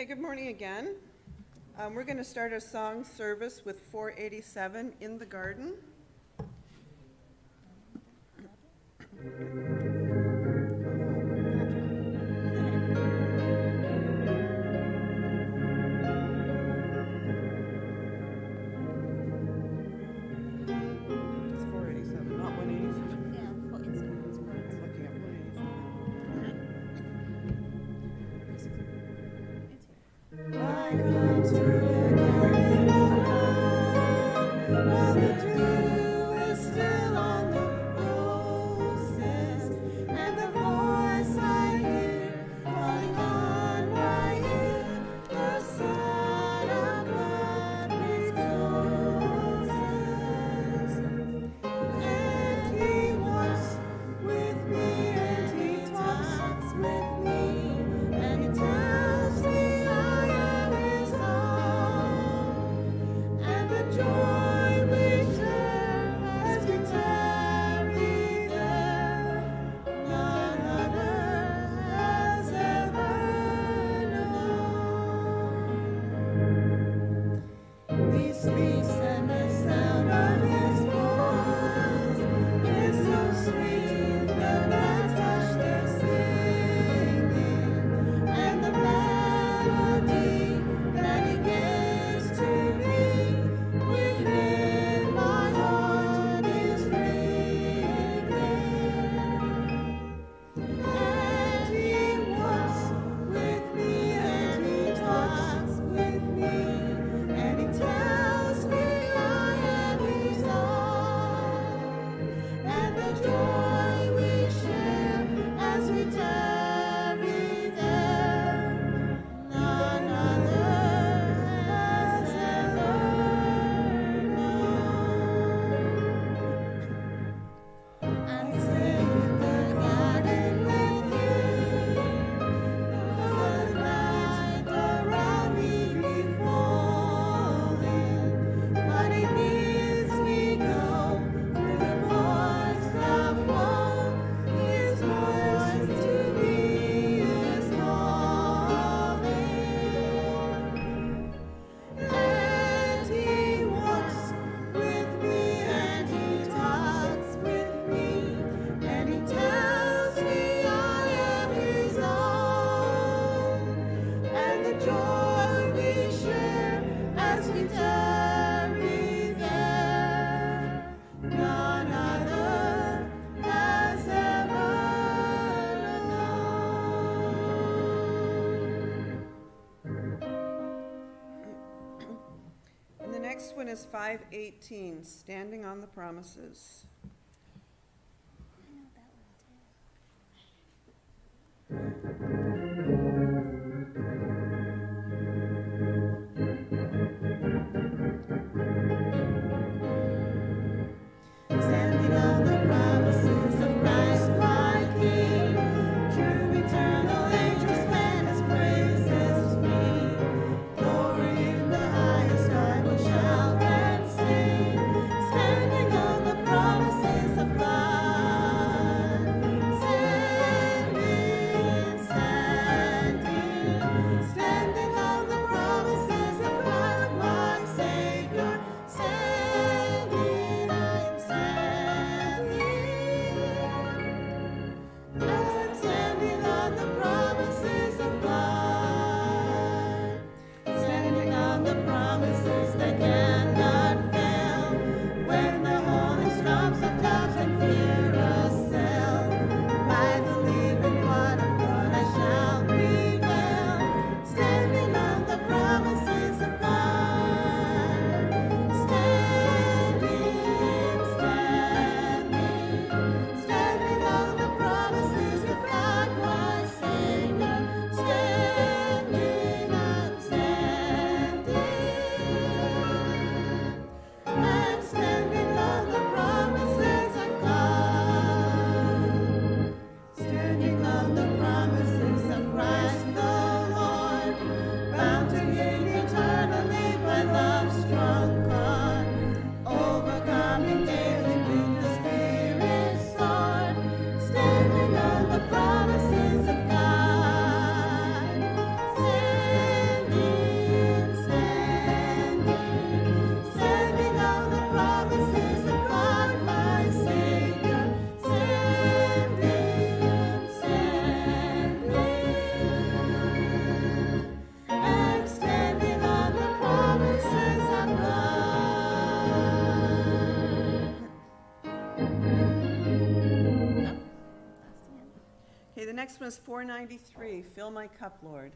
Okay, good morning again. Um, we're going to start our song service with 487 in the garden. is 518, Standing on the Promises. next 493, Fill My Cup, Lord.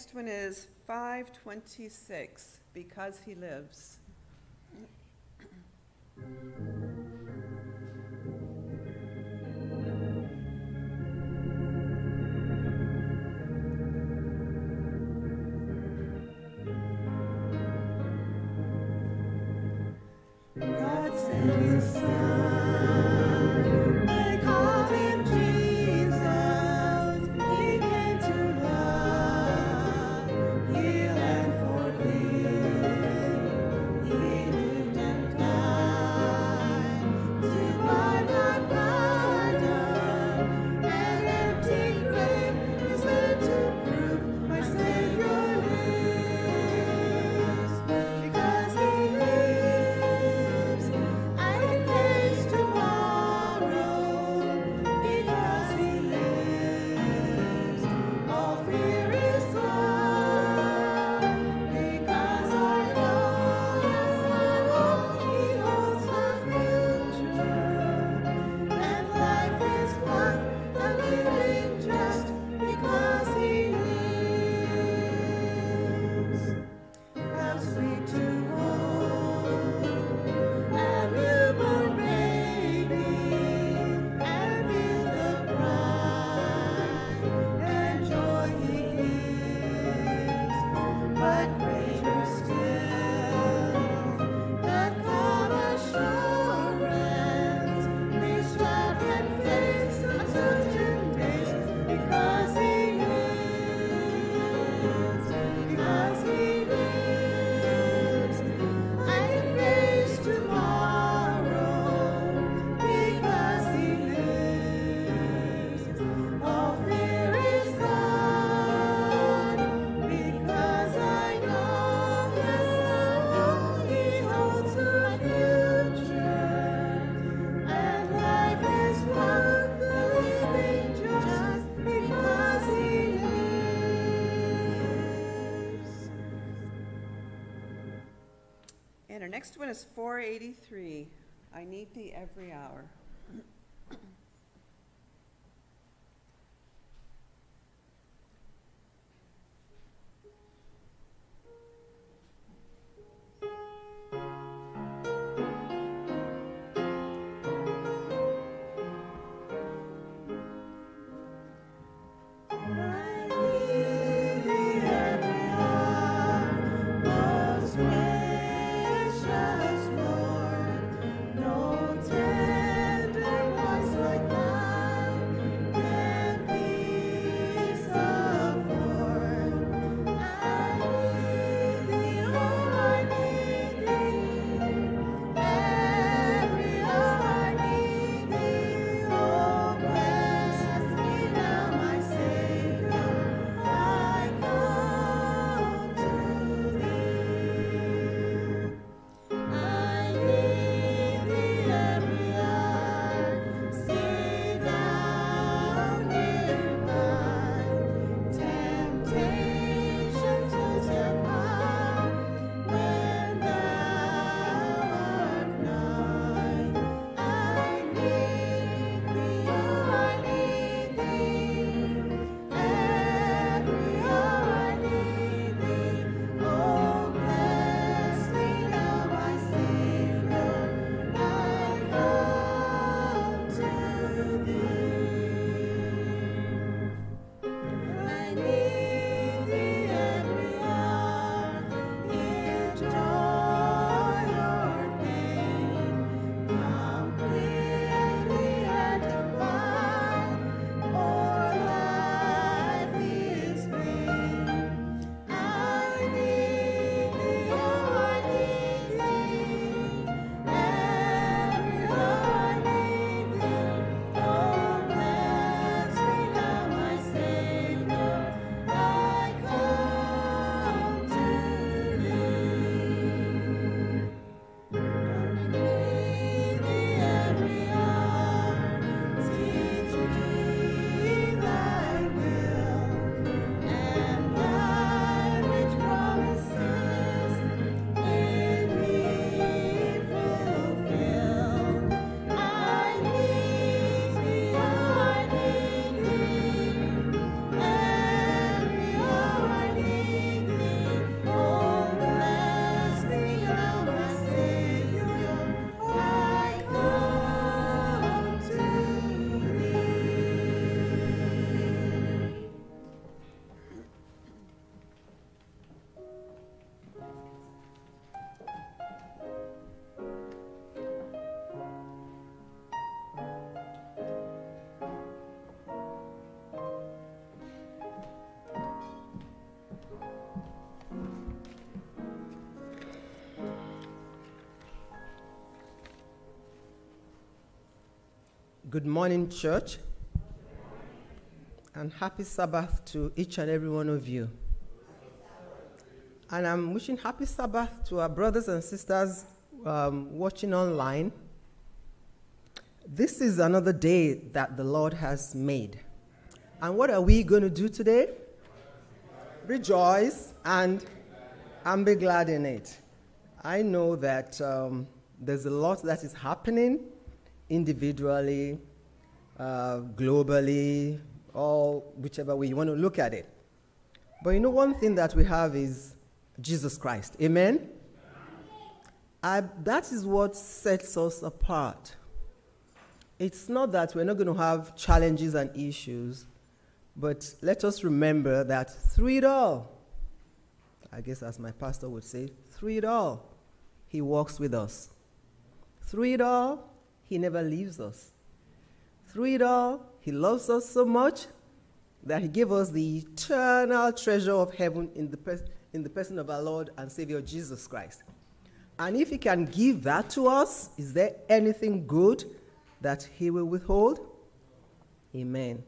next one is 526 because he lives. Next one is 483. I need thee Good morning, church. And happy Sabbath to each and every one of you. And I'm wishing happy Sabbath to our brothers and sisters um, watching online. This is another day that the Lord has made. And what are we going to do today? Rejoice and, and be glad in it. I know that um, there's a lot that is happening individually, uh, globally, or whichever way you want to look at it. But you know, one thing that we have is Jesus Christ. Amen? I, that is what sets us apart. It's not that we're not going to have challenges and issues, but let us remember that through it all, I guess as my pastor would say, through it all, he walks with us. Through it all, he never leaves us. Through it all, he loves us so much that he gave us the eternal treasure of heaven in the, pers- in the person of our Lord and Savior Jesus Christ. And if he can give that to us, is there anything good that he will withhold? Amen.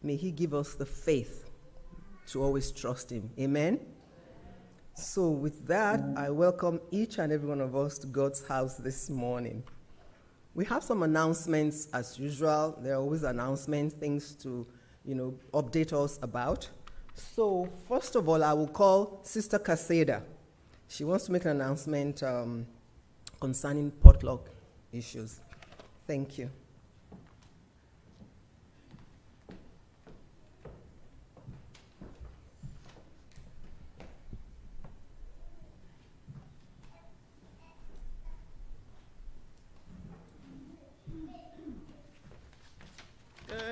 May he give us the faith to always trust him. Amen. So, with that, I welcome each and every one of us to God's house this morning. We have some announcements as usual. There are always announcements, things to, you know, update us about. So, first of all, I will call Sister Caseda. She wants to make an announcement um, concerning potluck issues. Thank you.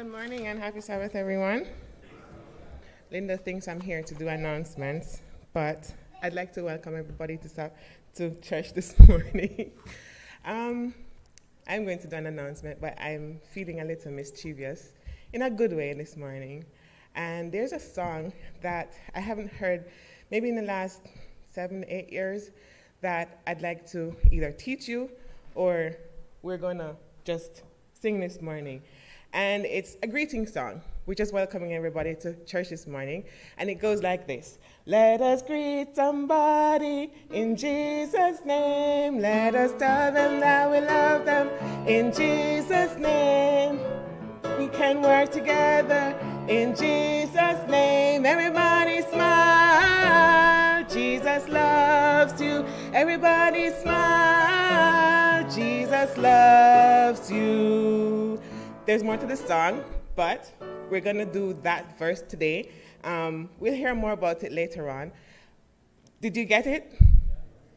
Good morning and happy Sabbath, everyone. Linda thinks I'm here to do announcements, but I'd like to welcome everybody to, to church this morning. um, I'm going to do an announcement, but I'm feeling a little mischievous in a good way this morning. And there's a song that I haven't heard maybe in the last seven, eight years that I'd like to either teach you or we're going to just sing this morning. And it's a greeting song. We're just welcoming everybody to church this morning. And it goes like this Let us greet somebody in Jesus' name. Let us tell them that we love them in Jesus' name. We can work together in Jesus' name. Everybody smile. Jesus loves you. Everybody smile. Jesus loves you. There's more to the song, but we're going to do that verse today. Um, we'll hear more about it later on. Did you get it?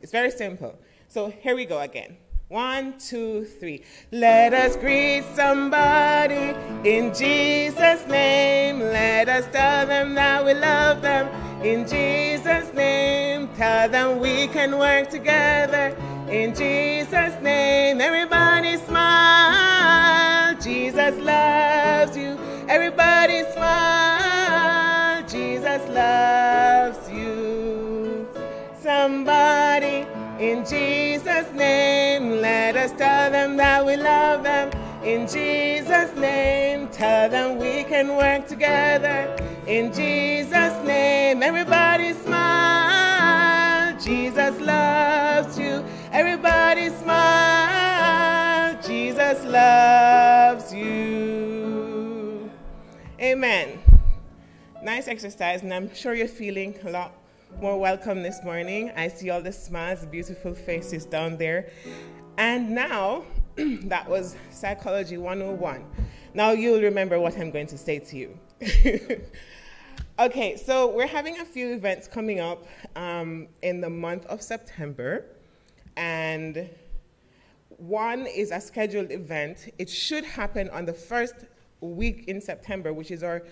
It's very simple. So here we go again. One, two, three. Let us greet somebody in Jesus' name. Let us tell them that we love them in Jesus' name. Tell them we can work together in Jesus' name. Everybody smile. Jesus loves you. Everybody smile. Jesus loves you. Somebody in Jesus' name, let us tell them that we love them. In Jesus' name, tell them we can work together. In Jesus' name, everybody smile. Jesus loves you. Everybody smile. Jesus loves you. Amen. Nice exercise, and I'm sure you're feeling a lot more welcome this morning. I see all the smiles, beautiful faces down there. And now, that was Psychology 101. Now you'll remember what I'm going to say to you. okay, so we're having a few events coming up um, in the month of September. And one is a scheduled event. It should happen on the first week in September, which is our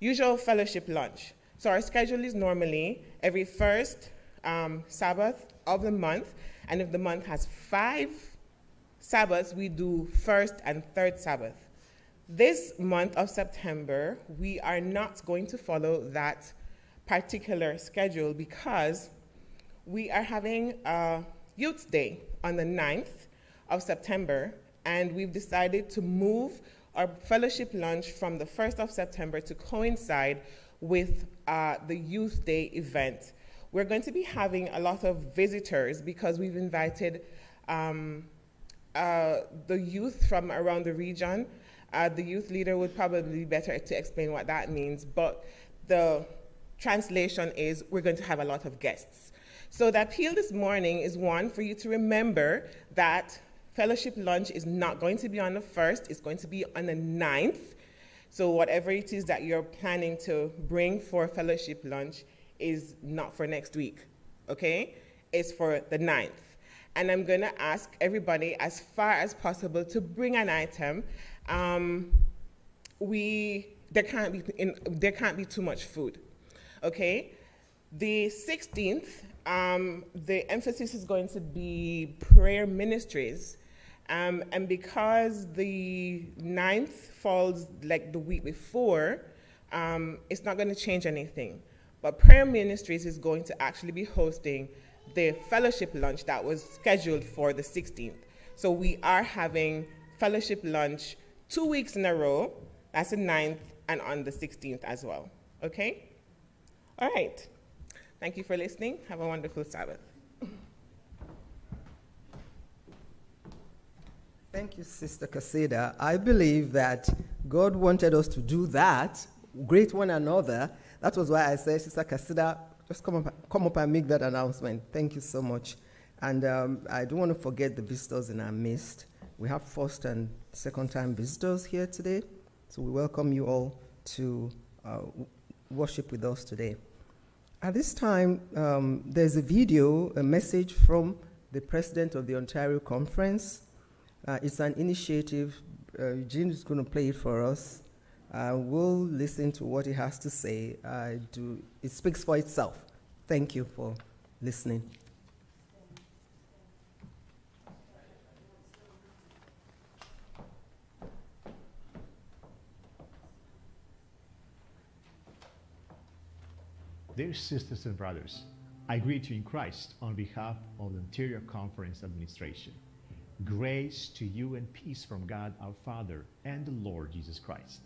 usual fellowship lunch. So our schedule is normally every first um, Sabbath of the month, and if the month has five Sabbaths, we do first and third Sabbath. This month of September, we are not going to follow that particular schedule because we are having a Youth Day on the 9th of September, and we've decided to move our fellowship lunch from the 1st of September to coincide with uh, the Youth Day event. We're going to be having a lot of visitors because we've invited um, uh, the youth from around the region. Uh, the youth leader would probably be better to explain what that means, but the translation is we're going to have a lot of guests. So the appeal this morning is one for you to remember that fellowship lunch is not going to be on the first, it's going to be on the 9th. So whatever it is that you're planning to bring for fellowship lunch is not for next week, okay? It's for the 9th. And I'm going to ask everybody as far as possible to bring an item. Um, we there can't be in, there can't be too much food, okay? The 16th, um, the emphasis is going to be prayer ministries. Um, and because the 9th falls like the week before, um, it's not going to change anything. But Prayer Ministries is going to actually be hosting the fellowship lunch that was scheduled for the 16th. So we are having fellowship lunch two weeks in a row. That's the 9th and on the 16th as well. Okay? All right. Thank you for listening. Have a wonderful Sabbath. Thank you, Sister Casida. I believe that God wanted us to do that, greet one another. That was why I said, Sister Casida, Just come up, come up and make that announcement. Thank you so much. And um, I don't want to forget the visitors in our midst. We have first and second time visitors here today. So we welcome you all to uh, worship with us today. At this time, um, there's a video, a message from the president of the Ontario Conference. Uh, it's an initiative. Uh, Eugene is going to play it for us. Uh, we'll listen to what he has to say. Do, it speaks for itself. Thank you for listening. Dear sisters and brothers, I greet you in Christ on behalf of the Ontario Conference Administration. Grace to you and peace from God our Father and the Lord Jesus Christ.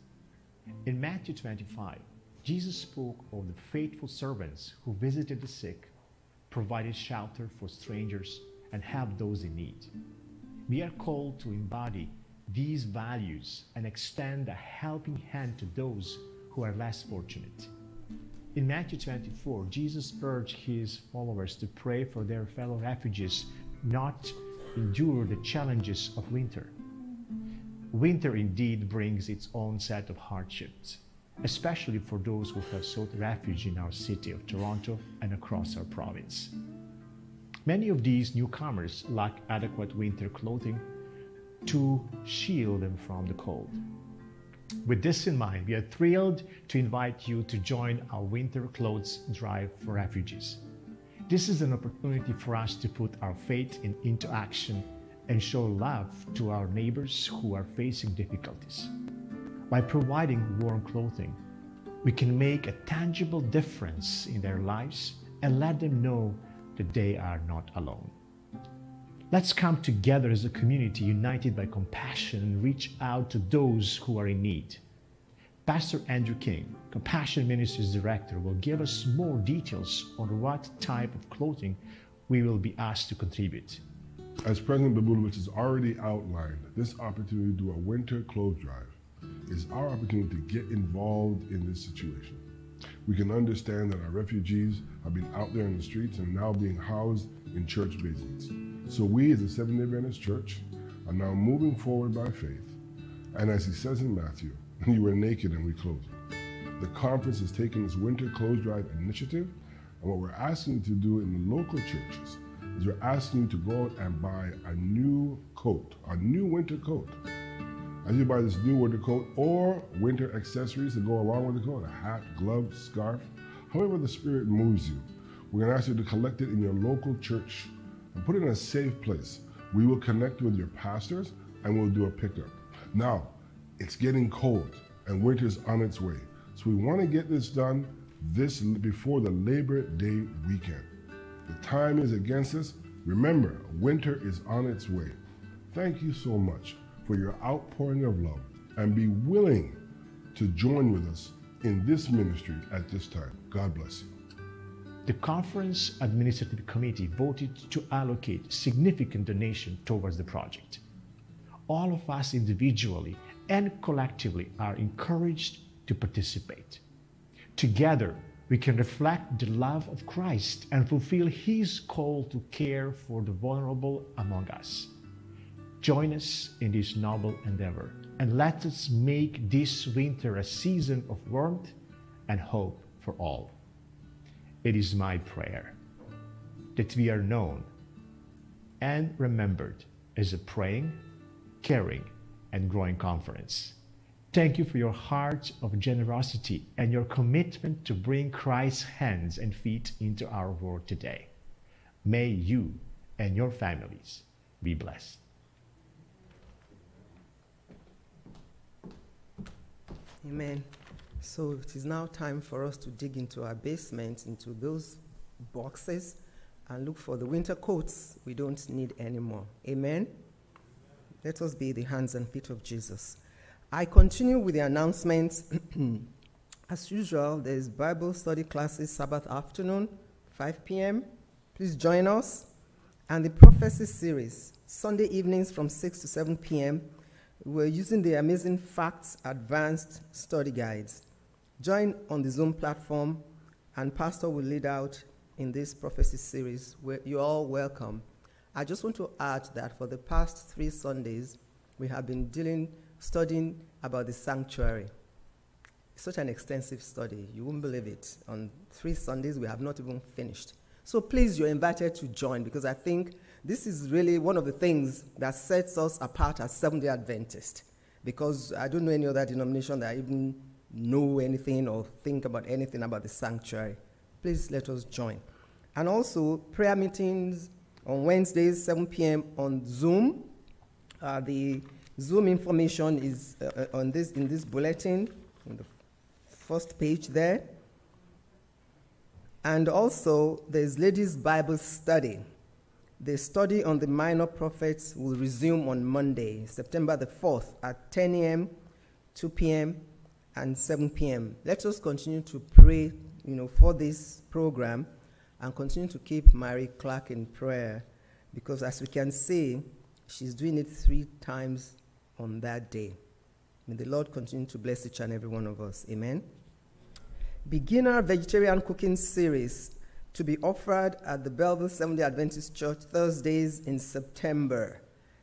In Matthew 25, Jesus spoke of the faithful servants who visited the sick, provided shelter for strangers, and helped those in need. We are called to embody these values and extend a helping hand to those who are less fortunate. In Matthew 24, Jesus urged his followers to pray for their fellow refugees not endure the challenges of winter. Winter indeed brings its own set of hardships, especially for those who have sought refuge in our city of Toronto and across our province. Many of these newcomers lack adequate winter clothing to shield them from the cold. With this in mind, we are thrilled to invite you to join our winter clothes drive for refugees. This is an opportunity for us to put our faith in, into action and show love to our neighbors who are facing difficulties. By providing warm clothing, we can make a tangible difference in their lives and let them know that they are not alone. Let's come together as a community united by compassion and reach out to those who are in need. Pastor Andrew King, Compassion Ministries Director, will give us more details on what type of clothing we will be asked to contribute. As President Babulowicz has already outlined, this opportunity to do a winter clothes drive is our opportunity to get involved in this situation. We can understand that our refugees have been out there in the streets and now being housed in church basements. So we as a Seventh-day Adventist Church are now moving forward by faith. And as he says in Matthew, you were naked and we clothed you. The conference is taking this winter clothes drive initiative. And what we're asking you to do in the local churches is we're asking you to go out and buy a new coat, a new winter coat. As you buy this new winter coat or winter accessories to go along with the coat, a hat, gloves, scarf, however the Spirit moves you, we're going to ask you to collect it in your local church and put it in a safe place. We will connect with your pastors and we'll do a pickup. Now, it's getting cold and winter's on its way. So we want to get this done this before the Labor Day weekend. The time is against us. Remember, winter is on its way. Thank you so much for your outpouring of love and be willing to join with us in this ministry at this time. God bless you. The conference administrative committee voted to allocate significant donation towards the project. All of us individually and collectively are encouraged to participate. Together, we can reflect the love of Christ and fulfill His call to care for the vulnerable among us. Join us in this noble endeavor and let us make this winter a season of warmth and hope for all. It is my prayer that we are known and remembered as a praying, caring, and growing conference. Thank you for your heart of generosity and your commitment to bring Christ's hands and feet into our world today. May you and your families be blessed. Amen. So it is now time for us to dig into our basement, into those boxes, and look for the winter coats we don't need anymore. Amen. Let us be the hands and feet of Jesus. I continue with the announcements. As usual, there's Bible study classes Sabbath afternoon, 5 p.m. Please join us. And the prophecy series, Sunday evenings from 6 to 7 p.m. We're using the Amazing Facts Advanced Study Guides. Join on the Zoom platform and Pastor will lead out in this prophecy series. Where you're all welcome. I just want to add that for the past three Sundays, we have been dealing, studying about the sanctuary. Such an extensive study. You won't believe it. On three Sundays, we have not even finished. So please, you're invited to join because I think this is really one of the things that sets us apart as Seventh day Adventists. Because I don't know any other denomination that even know anything or think about anything about the sanctuary. Please let us join. And also, prayer meetings on Wednesdays, 7 p.m. on Zoom. Uh, the Zoom information is uh, uh, on this in this bulletin, on the first page there. And also, there's Ladies' Bible Study. The study on the minor prophets will resume on Monday, September the 4th at 10 a.m., 2 p.m., and 7 p.m. Let us continue to pray, you know, for this program and continue to keep Mary Clark in prayer because as we can see, she's doing it three times on that day. May the Lord continue to bless each and every one of us. Amen. Beginner Vegetarian Cooking Series to be offered at the Belleville Seventh day Adventist Church Thursdays in September.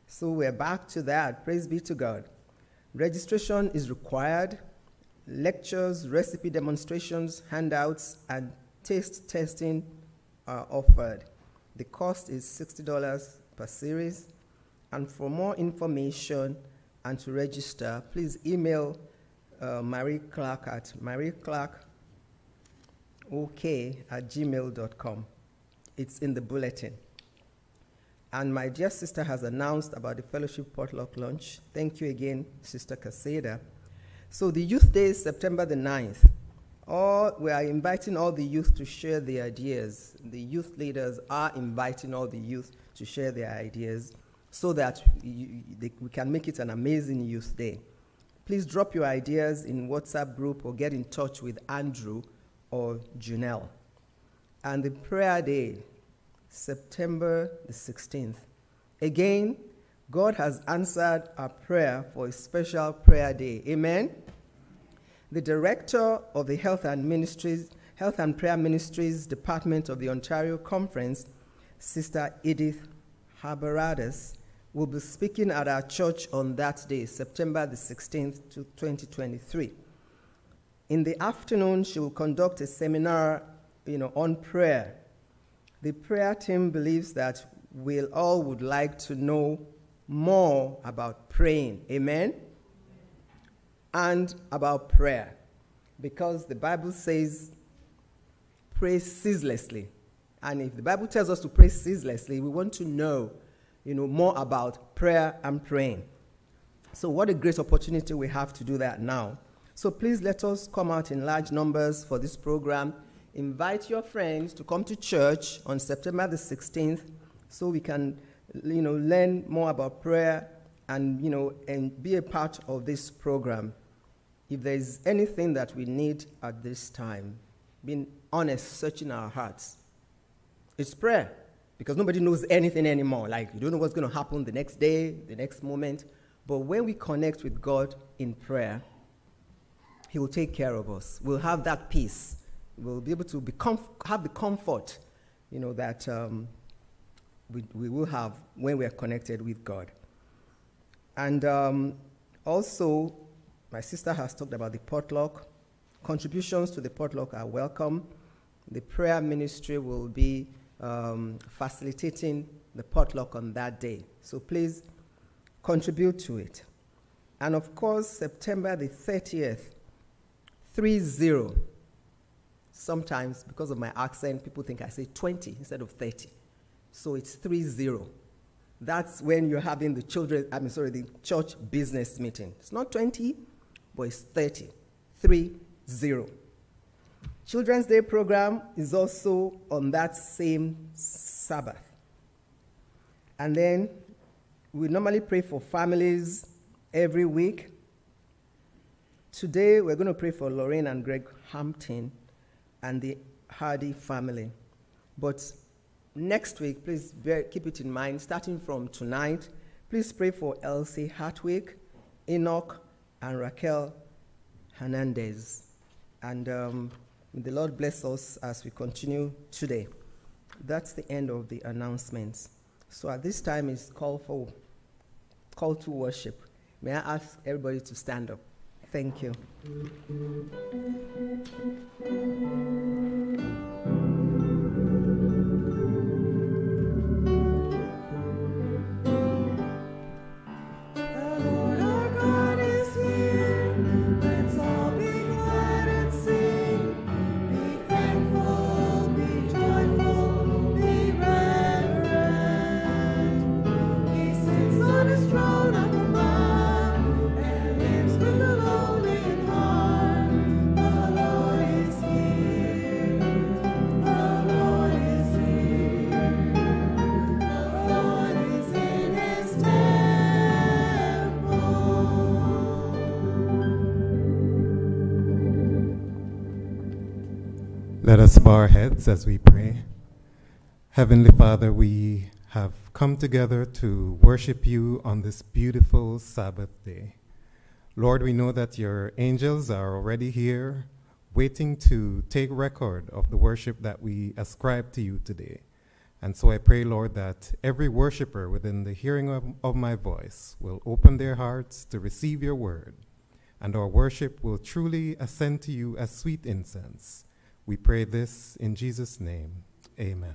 So we're back to that. Praise be to God. Registration is required. Lectures, recipe demonstrations, handouts, and taste testing are offered. The cost is $60 per series. And for more information and to register, please email uh, Marie Clark at marieclarkok at gmail.com. It's in the bulletin. And my dear sister has announced about the fellowship potluck lunch. Thank you again, Sister Caseda. So the youth day is September the 9th. All, we are inviting all the youth to share their ideas. The youth leaders are inviting all the youth to share their ideas so that you, they, we can make it an amazing youth day. Please drop your ideas in WhatsApp group or get in touch with Andrew or Janelle. And the prayer day, September the 16th. Again, God has answered our prayer for a special prayer day. Amen the director of the Health and Ministries, Health and Prayer Ministries Department of the Ontario Conference, Sister Edith Haberadas, will be speaking at our church on that day, September the 16th, 2023. In the afternoon, she will conduct a seminar you know, on prayer. The prayer team believes that we all would like to know more about praying. Amen? and about prayer because the Bible says pray ceaselessly. And if the Bible tells us to pray ceaselessly, we want to know, you know, more about prayer and praying. So what a great opportunity we have to do that now. So please let us come out in large numbers for this program. Invite your friends to come to church on September the 16th so we can, you know, learn more about prayer and, you know, and be a part of this program if there is anything that we need at this time, being honest, searching our hearts, it's prayer. Because nobody knows anything anymore. Like, you don't know what's going to happen the next day, the next moment. But when we connect with God in prayer, He will take care of us. We'll have that peace. We'll be able to be have the comfort, you know, that um, we, we will have when we are connected with God. And um, also, my sister has talked about the potluck. Contributions to the potluck are welcome. The prayer ministry will be um, facilitating the potluck on that day. So please contribute to it. And of course, September the 30th, 3 0. Sometimes, because of my accent, people think I say 20 instead of 30. So it's 3 0. That's when you're having the children, I mean, sorry, the church business meeting. It's not 20, but it's 30. 3 0. Children's Day program is also on that same Sabbath. And then we normally pray for families every week. Today we're going to pray for Lorraine and Greg Hampton and the Hardy family. But next week, please bear, keep it in mind, starting from tonight, please pray for Elsie Hartwick, Enoch and Raquel Hernandez. And um, May the Lord bless us as we continue today. That's the end of the announcements. So at this time is call for call to worship. May I ask everybody to stand up? Thank you. Us bow our heads as we pray. Heavenly Father, we have come together to worship you on this beautiful Sabbath day. Lord, we know that your angels are already here, waiting to take record of the worship that we ascribe to you today. And so I pray, Lord, that every worshiper within the hearing of, of my voice will open their hearts to receive your word, and our worship will truly ascend to you as sweet incense. We pray this in Jesus' name. Amen.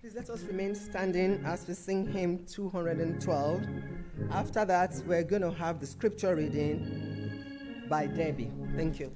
Please let us remain standing as we sing hymn 212. After that, we're going to have the scripture reading by Debbie. Thank you.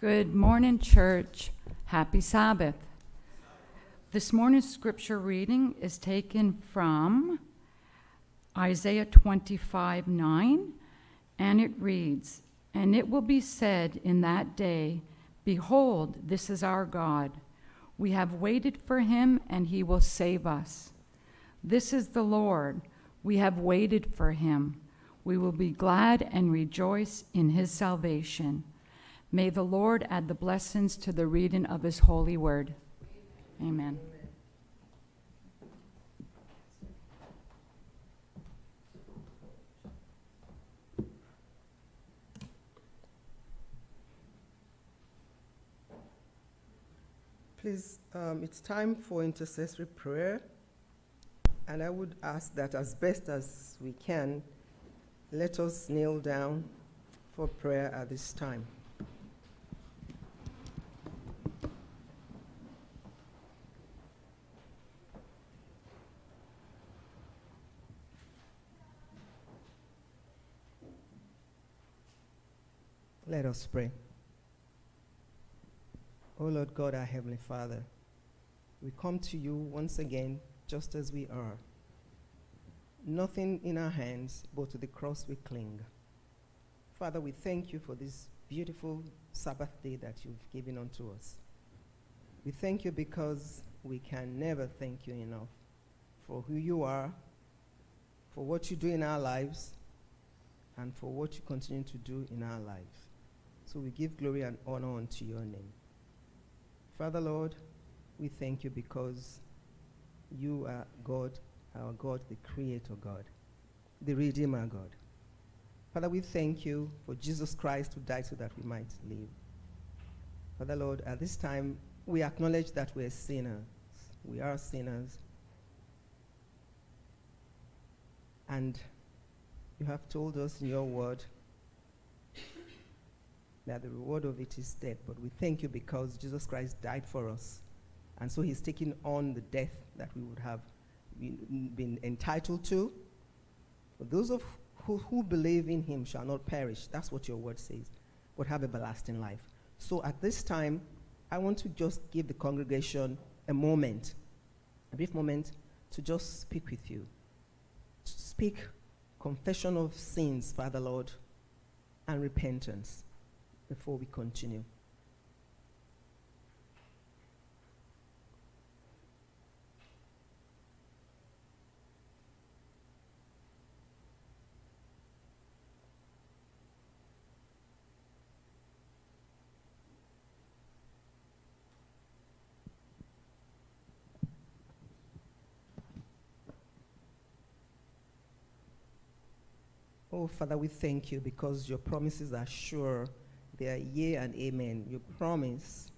Good morning, church. Happy Sabbath. This morning's scripture reading is taken from Isaiah 25 9, and it reads, And it will be said in that day, Behold, this is our God. We have waited for him, and he will save us. This is the Lord. We have waited for him. We will be glad and rejoice in his salvation. May the Lord add the blessings to the reading of his holy word. Amen. Please, um, it's time for intercessory prayer. And I would ask that as best as we can, let us kneel down for prayer at this time. Let us pray. O Lord God, our Heavenly Father, we come to you once again just as we are. Nothing in our hands, but to the cross we cling. Father, we thank you for this beautiful Sabbath day that you've given unto us. We thank you because we can never thank you enough for who you are, for what you do in our lives, and for what you continue to do in our lives. So we give glory and honor unto your name. Father, Lord, we thank you because you are God, our God, the Creator God, the Redeemer God. Father, we thank you for Jesus Christ who died so that we might live. Father, Lord, at this time, we acknowledge that we're sinners. We are sinners. And you have told us in your word that the reward of it is death. But we thank you because Jesus Christ died for us. And so he's taking on the death that we would have been, entitled to. But those of who, who believe in him shall not perish. That's what your word says, but have everlasting life. So at this time, I want to just give the congregation a moment, a brief moment, to just speak with you. To speak confession of sins, Father Lord, and repentance before we continue. Oh, Father, we thank you because your promises are sure. They are yea and amen. You promise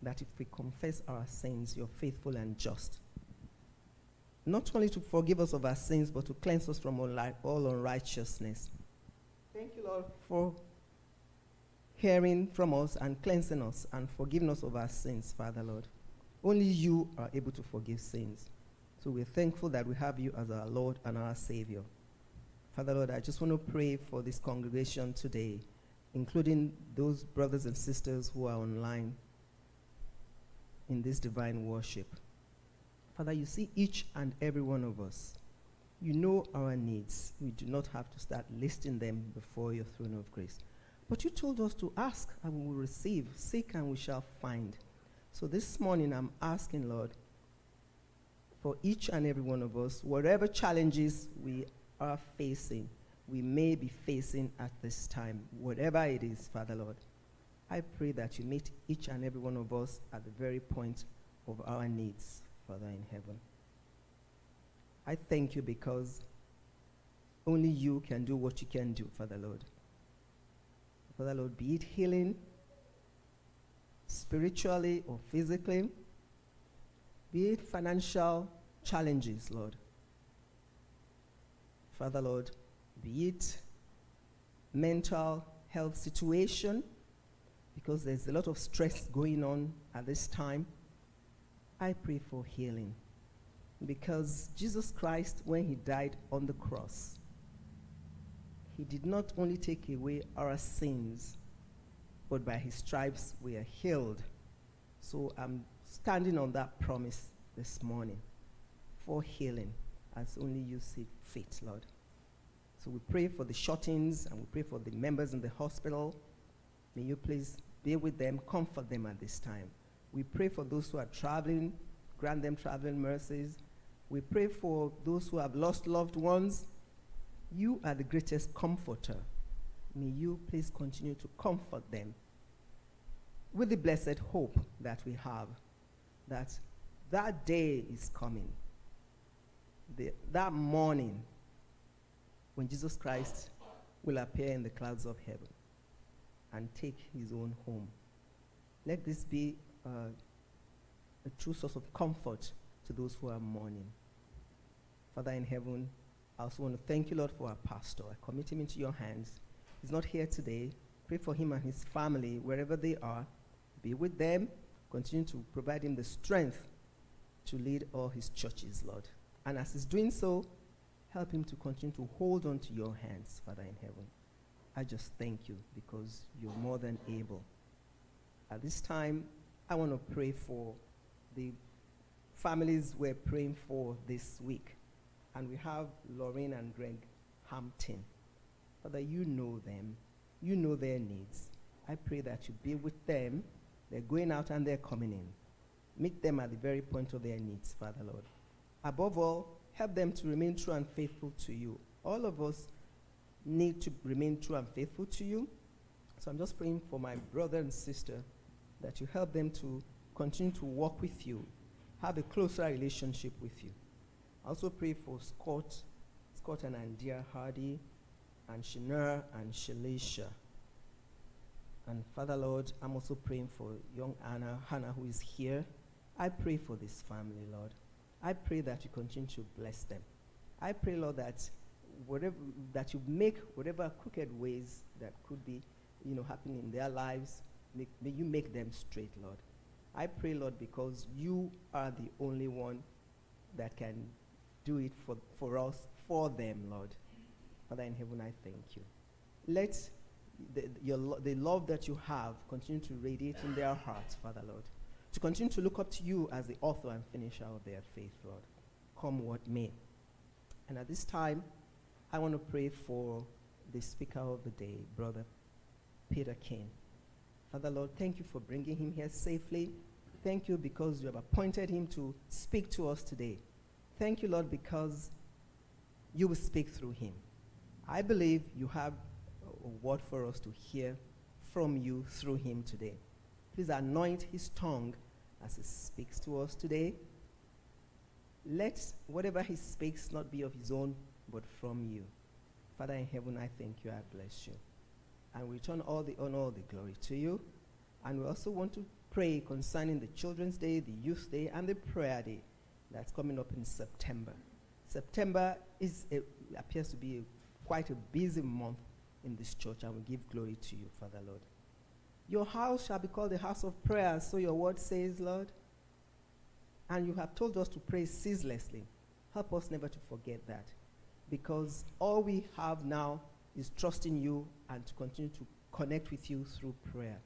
that if we confess our sins, you're faithful and just. Not only to forgive us of our sins, but to cleanse us from all, all unrighteousness. Thank you, Lord, for hearing from us and cleansing us and forgiving us of our sins, Father, Lord. Only you are able to forgive sins. So we're thankful that we have you as our Lord and our Savior. Father Lord, I just want to pray for this congregation today, including those brothers and sisters who are online in this divine worship. Father, you see each and every one of us. You know our needs. We do not have to start listing them before your throne of grace. But you told us to ask and we will receive, seek and we shall find. So this morning I'm asking, Lord, for each and every one of us, whatever challenges we are facing, we may be facing at this time, whatever it is, Father Lord. I pray that you meet each and every one of us at the very point of our needs, Father in heaven. I thank you because only you can do what you can do, Father Lord. Father Lord, be it healing, spiritually or physically, be it financial challenges, Lord. Father Lord, be it mental health situation, because there's a lot of stress going on at this time. I pray for healing. Because Jesus Christ, when he died on the cross, he did not only take away our sins, but by his stripes we are healed. So I'm standing on that promise this morning for healing as only you see fit, Lord. So we pray for the shut-ins and we pray for the members in the hospital. May you please be with them, comfort them at this time. We pray for those who are traveling, grant them traveling mercies. We pray for those who have lost loved ones. You are the greatest comforter. May you please continue to comfort them with the blessed hope that we have that that day is coming. The, that morning when Jesus Christ will appear in the clouds of heaven and take his own home. Let this be uh, a true source of comfort to those who are mourning. Father in heaven, I also want to thank you, Lord, for our pastor. I commit him into your hands. He's not here today. Pray for him and his family, wherever they are. Be with them. Continue to provide him the strength to lead all his churches, Lord. And as he's doing so, help him to continue to hold on to your hands, Father in heaven. I just thank you because you're more than able. At this time, I want to pray for the families we're praying for this week. And we have Lorraine and Greg Hampton. Father, you know them. You know their needs. I pray that you be with them. They're going out and they're coming in. Meet them at the very point of their needs, Father Lord. Above all, help them to remain true and faithful to you. All of us need to remain true and faithful to you. So I'm just praying for my brother and sister that you help them to continue to walk with you, have a closer relationship with you. I also pray for Scott, Scott and Andia Hardy, and Shinur and Shalisha. And Father Lord, I'm also praying for young Anna, Hannah, who is here. I pray for this family, Lord. I pray that you continue to bless them. I pray, Lord, that whatever that you make whatever crooked ways that could be, you know, happening in their lives, make, may you make them straight, Lord. I pray, Lord, because you are the only one that can do it for, for us, for them, Lord. Father in heaven, I thank you. Let the, your, lo- the love that you have continue to radiate in their hearts, Father Lord. To continue to look up to you as the author and finisher of their faith, Lord. Come what may. And at this time, I want to pray for the speaker of the day, Brother Peterkin. Father Lord, thank you for bringing him here safely. Thank you because you have appointed him to speak to us today. Thank you, Lord, because you will speak through him. I believe you have a word for us to hear from you through him today. Please anoint his tongue as he speaks to us today. Let whatever he speaks not be of his own, but from you. Father in heaven, I thank you, I bless you. And we return all the honor, all the glory to you. And we also want to pray concerning the Children's Day, the Youth Day, and the Prayer Day that's coming up in September. September is a, appears to be a, quite a busy month in this church, and we give glory to you, Father Lord. Your house shall be called a house of prayer, so your word says, Lord. And you have told us to pray ceaselessly. Help us never to forget that. Because all we have now is trusting you and to continue to connect with you through prayer.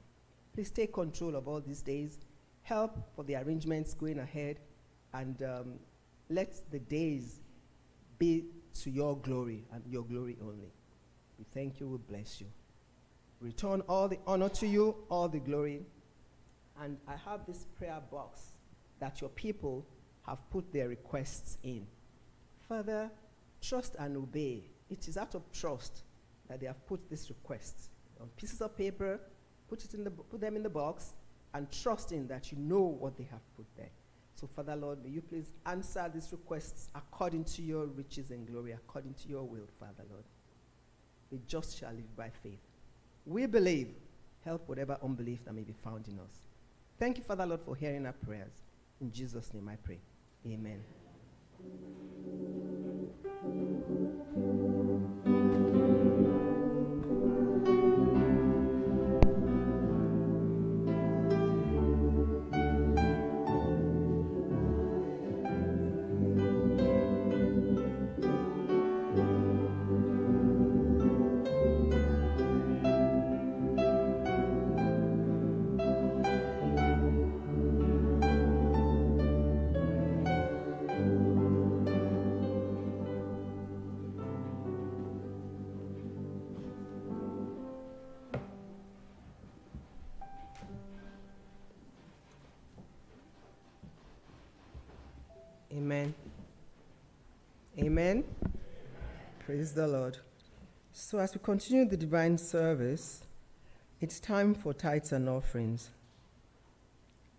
Please take control of all these days. Help for the arrangements going ahead and um, let the days be to your glory and your glory only. We thank you, we bless you. Return all the honor to you, all the glory. And I have this prayer box that your people have put their requests in. Father, trust and obey. It is out of trust that they have put these requests on pieces of paper, put, it in the, put them in the box, and trust in that you know what they have put there. So, Father Lord, may you please answer these requests according to your riches and glory, according to your will, Father Lord. The just shall live by faith. We believe. Help whatever unbelief that may be found in us. Thank you, Father Lord, for hearing our prayers. In Jesus' name I pray. Amen. Praise the Lord. So, as we continue the divine service, it's time for tithes and offerings.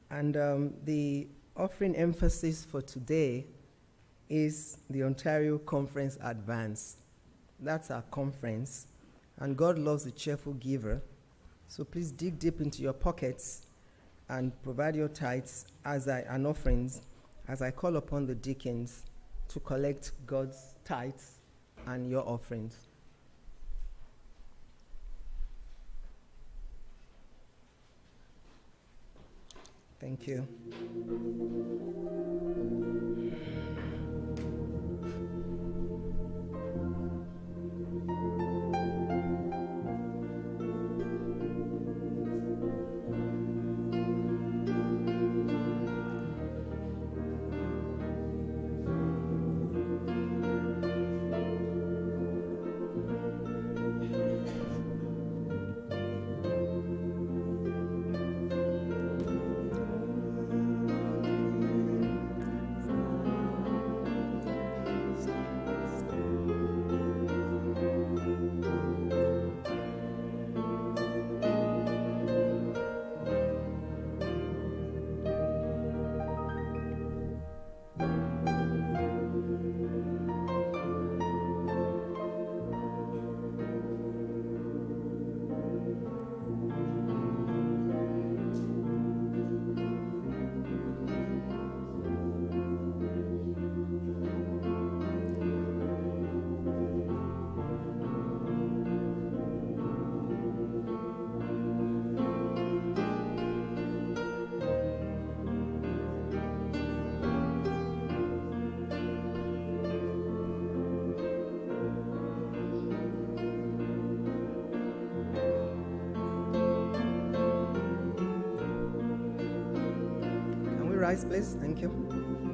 And um, the offering emphasis for today is the Ontario Conference Advance. That's our conference. And God loves a cheerful giver. So please dig deep into your pockets and provide your tithes as I, and offerings as I call upon the deacons to collect God's tithes and your offerings. Thank you. We please? Thank you.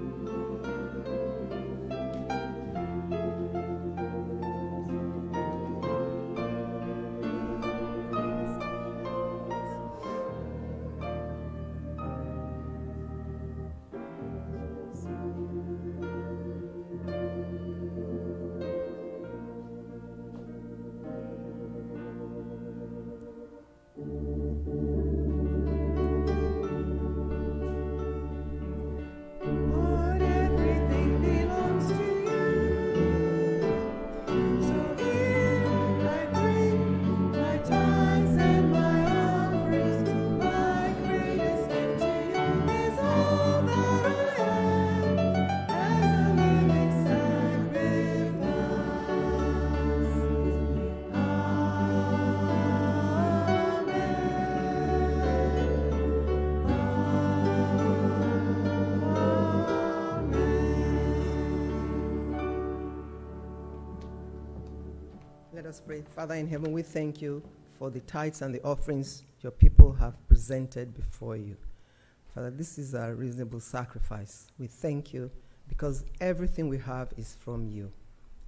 Us pray. Father in heaven, we thank you for the tithes and the offerings your people have presented before you. Father, this is a reasonable sacrifice. We thank you because everything we have is from you.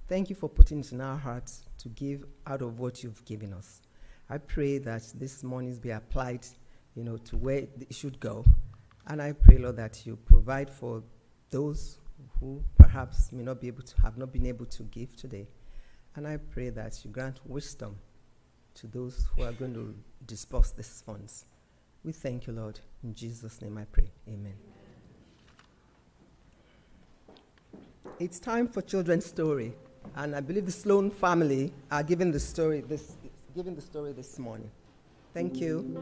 Thank you for putting it in our hearts to give out of what you've given us. I pray that this monies be applied, you know, to where it should go. And I pray, Lord, that you provide for those who perhaps may not be able to have not been able to give today. And I pray that you grant wisdom to those who are going to disperse these funds. We thank you, Lord. In Jesus' name I pray. Amen. It's time for children's story. And I believe the Sloan family are giving the story this, giving the story this morning. Thank you.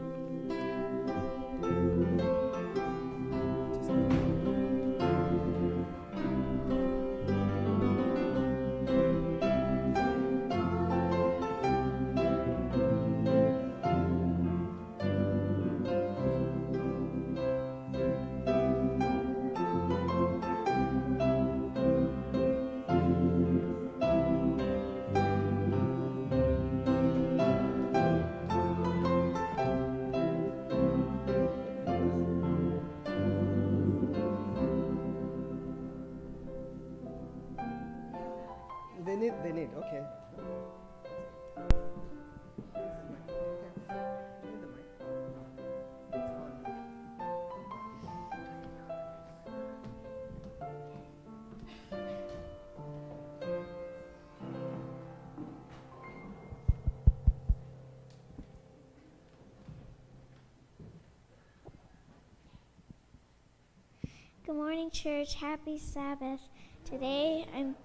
Good morning, church. Happy Sabbath. Today I'm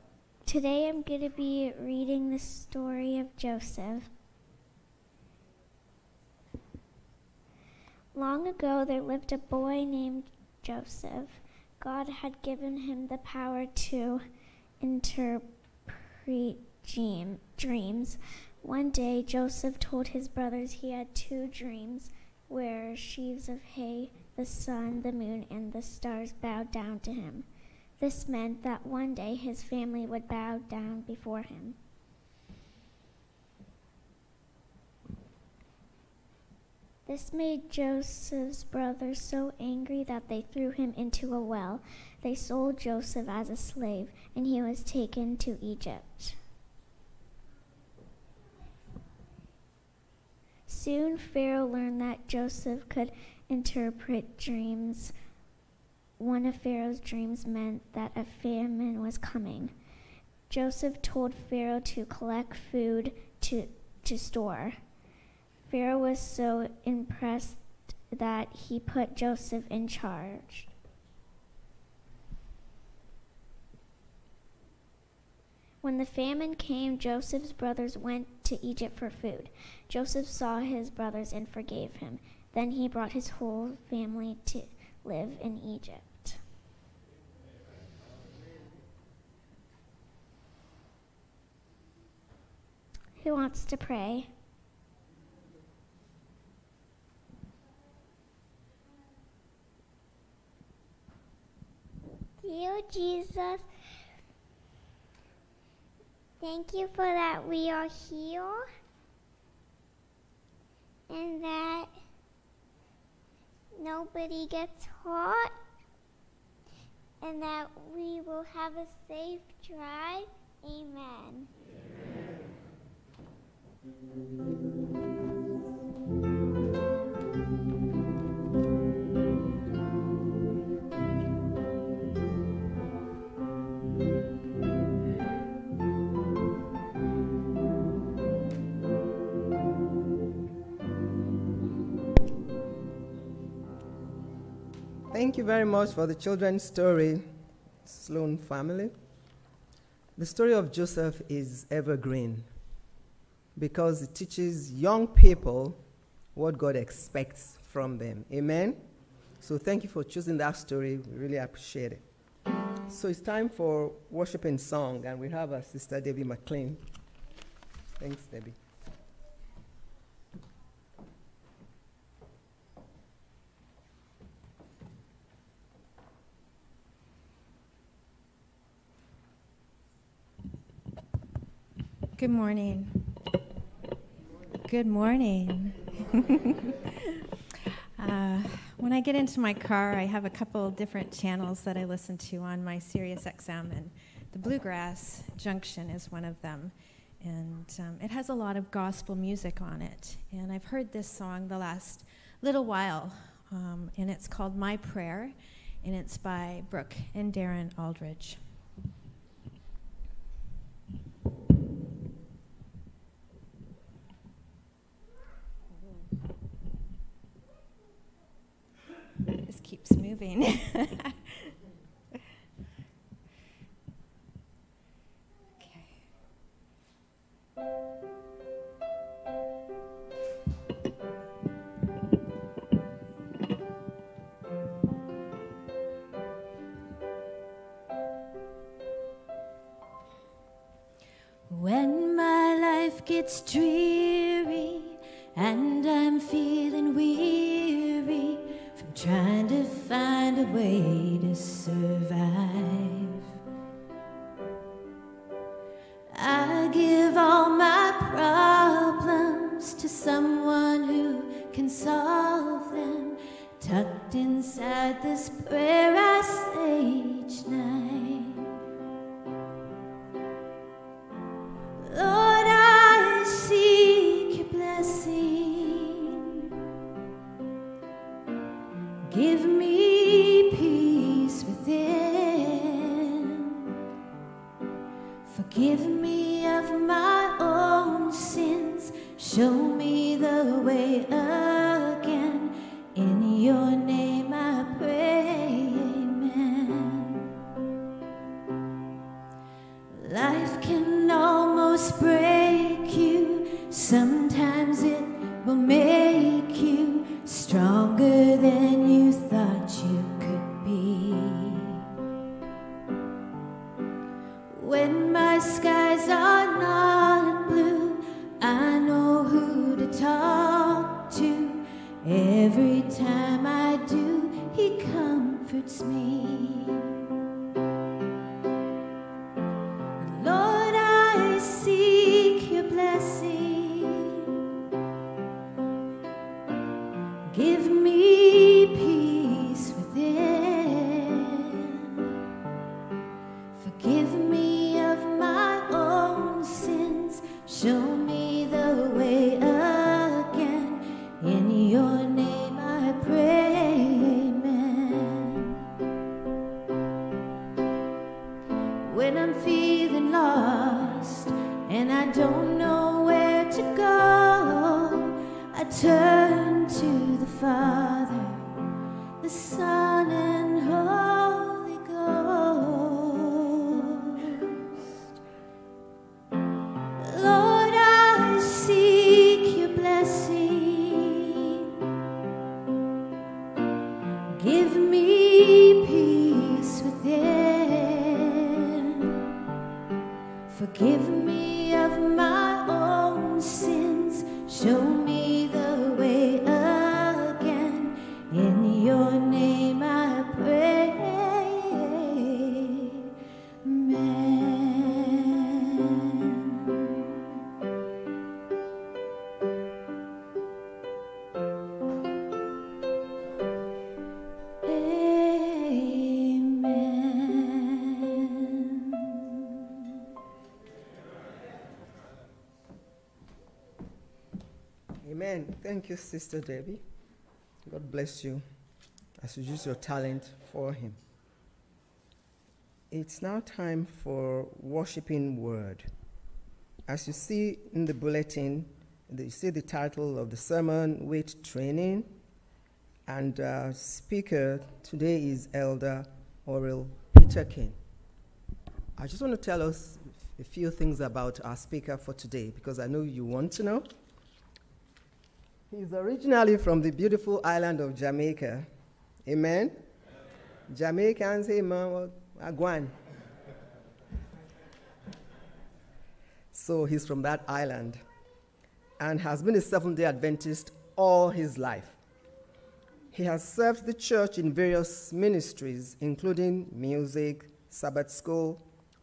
today I'm going to be reading the story of Joseph. Long ago there lived a boy named Joseph. God had given him the power to interpret dream, dreams. One day Joseph told his brothers he had two dreams where sheaves of hay, the sun, the moon, and the stars bowed down to him. This meant that one day his family would bow down before him. This made Joseph's brothers so angry that they threw him into a well. They sold Joseph as a slave, and he was taken to Egypt. Soon Pharaoh learned that Joseph could interpret dreams. One of Pharaoh's dreams meant that a famine was coming. Joseph told Pharaoh to collect food to, to store. Pharaoh was so impressed that he put Joseph in charge. When the famine came, Joseph's brothers went to Egypt for food. Joseph saw his brothers and forgave him. Then he brought his whole family to live in Egypt. Who wants to pray? Dear Jesus, thank you for that we are here and that nobody gets hurt and that we will have a safe drive. Amen. Thank you very much for the children's story, Sloan family. The story of Joseph is evergreen because it teaches young people what God expects from them. Amen? So thank you for choosing that story. We really appreciate it. So it's time for worship and song, and we have our sister Debbie McLean. Thanks, Debbie. Good morning. Good morning. uh, when I get into my car, I have a couple different channels that I listen to on my Sirius XM, and the Bluegrass Junction is one of them. And um, it has a lot of gospel music on it. And I've heard this song the last little while, um, and it's called My Prayer, and it's by Brooke and Darin Aldridge. This keeps moving. When my life gets dreary and I'm feeling weary trying to find a way to survive, I give all my problems to someone who can solve them. Tucked inside this prayer I say each night. Thank you, Sister Debbie. God bless you as you use your talent for Him. It's now time for worshiping word. As you see in the bulletin, you see the title of the sermon, Wait Training, and uh, speaker today is Elder Orel Peterkin. I just want to tell us a few things about our speaker for today because I know you want to know. He's originally from the beautiful island of Jamaica. Amen? Jamaicans man, well, Agwan. So he's from that island and has been a Seventh day Adventist all his life. He has served the church in various ministries, including music, Sabbath school,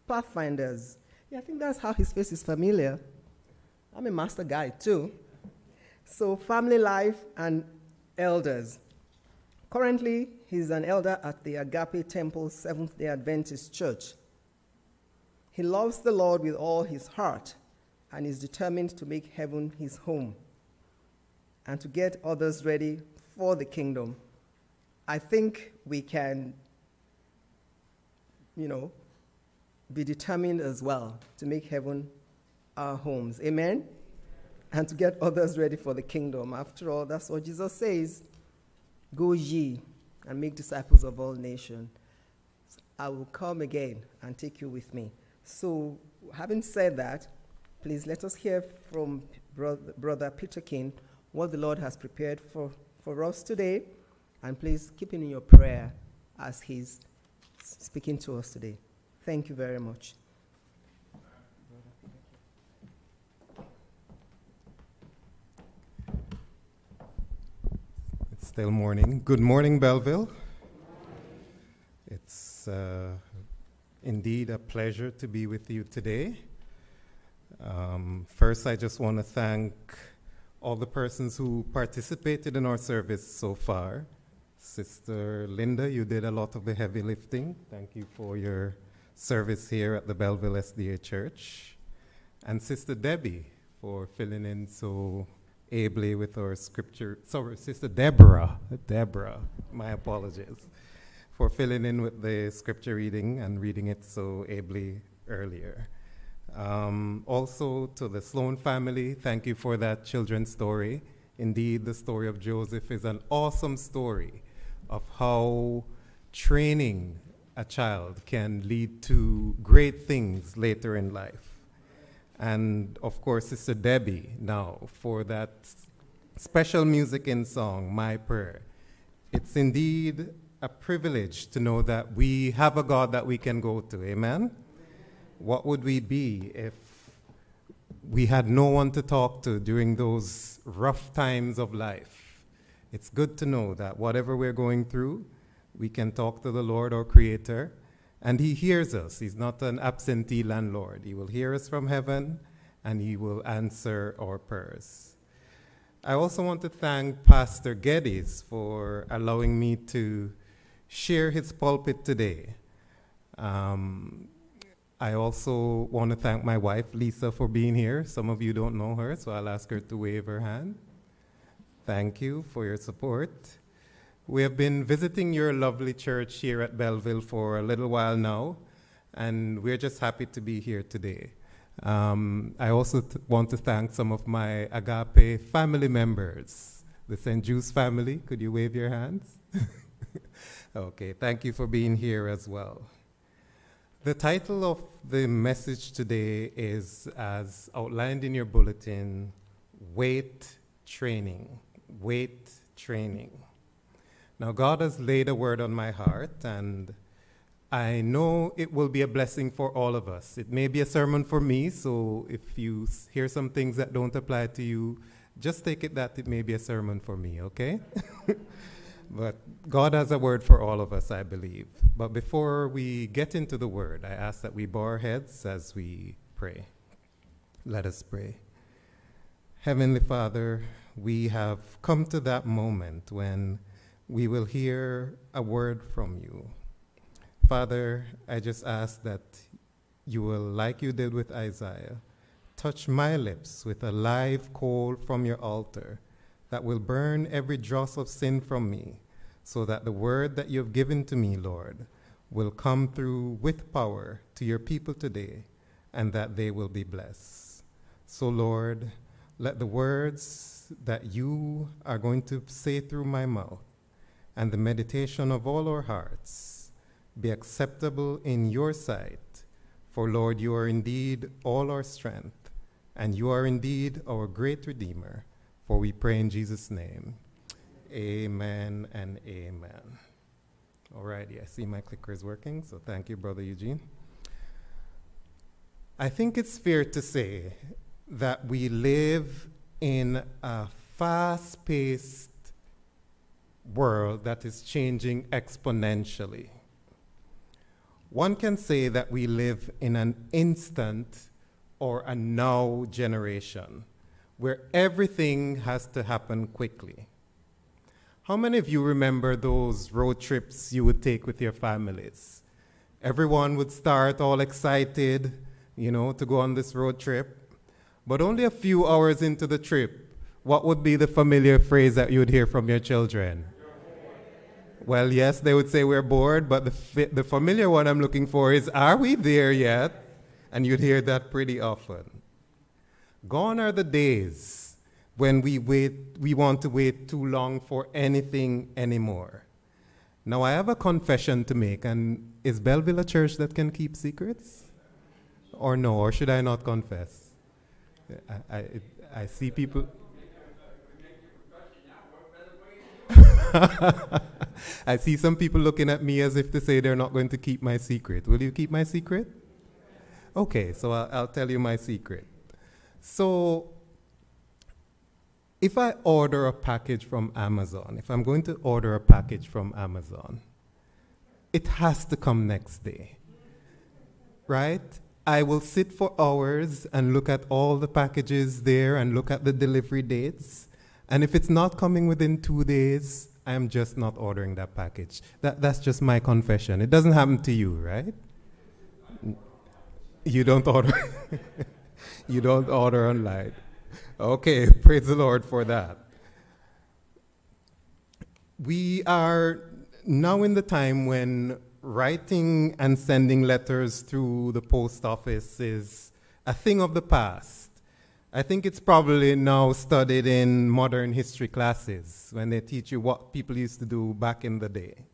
Pathfinders. Yeah, I think that's how his face is familiar. I'm a Master Guide too. So, family life and elders. Currently, he's an elder at the Agape Temple Seventh day Adventist Church. He loves the Lord with all his heart and is determined to make heaven his home and to get others ready for the kingdom. I think we can, you know, be determined as well to make heaven our homes. Amen? And to get others ready for the kingdom. After all, that's what Jesus says Go ye and make disciples of all nations. I will come again and take you with me. So, having said that, please let us hear from Brother, Brother Peterkin what the Lord has prepared for, for us today. And please keep him in your prayer as he's speaking to us today. Thank you very much. Still morning. Good morning, Belleville. It's uh, indeed a pleasure to be with you today. Um, first, I just want to thank all the persons who participated in our service so far. Sister Linda, you did a lot of the heavy lifting. Thank you for your service here at the Belleville SDA Church. And Sister Debbie for filling in so ably with our scripture. Sorry, Sister Deborah. Deborah, my apologies. For filling in with the scripture reading and reading it so ably earlier. Um, also, to the Sloan family, thank you for that children's story. Indeed, the story of Joseph is an awesome story of how training a child can lead to great things later in life. And of course, Sister Debbie now for that special music in song, My Prayer. It's indeed a privilege to know that we have a God that we can go to. Amen? What would we be if we had no one to talk to during those rough times of life? It's good to know that whatever we're going through, we can talk to the Lord, our Creator, and He hears us. He's not an absentee landlord. He will hear us from heaven and He will answer our prayers. I also want to thank Pastor Geddes for allowing me to share his pulpit today. Um, I also want to thank my wife, Lisa, for being here. Some of you don't know her, so I'll ask her to wave her hand. Thank you for your support. We have been visiting your lovely church here at Belleville for a little while now, and we're just happy to be here today. Um, I also want to thank some of my Agape family members, the St. Jude's family. Could you wave your hands? okay, thank you for being here as well. The title of the message today is, as outlined in your bulletin, Wait Training. Wait Training. Now, God has laid a word on my heart, and I know it will be a blessing for all of us. It may be a sermon for me, so if you hear some things that don't apply to you, just take it that it may be a sermon for me, okay? but God has a word for all of us, I believe. But before we get into the word, I ask that we bow our heads as we pray. Let us pray. Heavenly Father, we have come to that moment when we will hear a word from you Father, I just ask that you will, like you did with Isaiah, touch my lips with a live coal from your altar that will burn every dross of sin from me, so that the word that you have given to me, Lord, will come through with power to your people today, and that they will be blessed. So, Lord, let the words that you are going to say through my mouth and the meditation of all our hearts be acceptable in your sight. For Lord, you are indeed all our strength, and you are indeed our great Redeemer. For we pray in Jesus' name. Amen and amen. Alrighty, I see my clicker is working, so thank you, Brother Eugene. I think it's fair to say that we live in a fast paced world that is changing exponentially. One can say that we live in an instant or a now generation where everything has to happen quickly. How many of you remember those road trips you would take with your families? Everyone would start all excited, you know, to go on this road trip. But only a few hours into the trip, what would be the familiar phrase that you would hear from your children? Well, yes, they would say we're bored, but the, the familiar one I'm looking for is, are we there yet? And you'd hear that pretty often. Gone are the days when we, wait, we want to wait too long for anything anymore. Now, I have a confession to make, and is Belleville a church that can keep secrets? Or no, or should I not confess? I, I, I see people. I see some people looking at me as if to say they're not going to keep my secret. Will you keep my secret? Okay, so I'll, I'll tell you my secret. So, if I order a package from Amazon, if I'm going to order a package from Amazon, it has to come next day. Right? I will sit for hours and look at all the packages there and look at the delivery dates. And if it's not coming within two days, I am just not ordering that package. That, that's just my confession. It doesn't happen to you, right? You don't order. you don't order online. Okay, praise the Lord for that. We are now in the time when writing and sending letters through the post office is a thing of the past. I think it's probably now studied in modern history classes when they teach you what people used to do back in the day.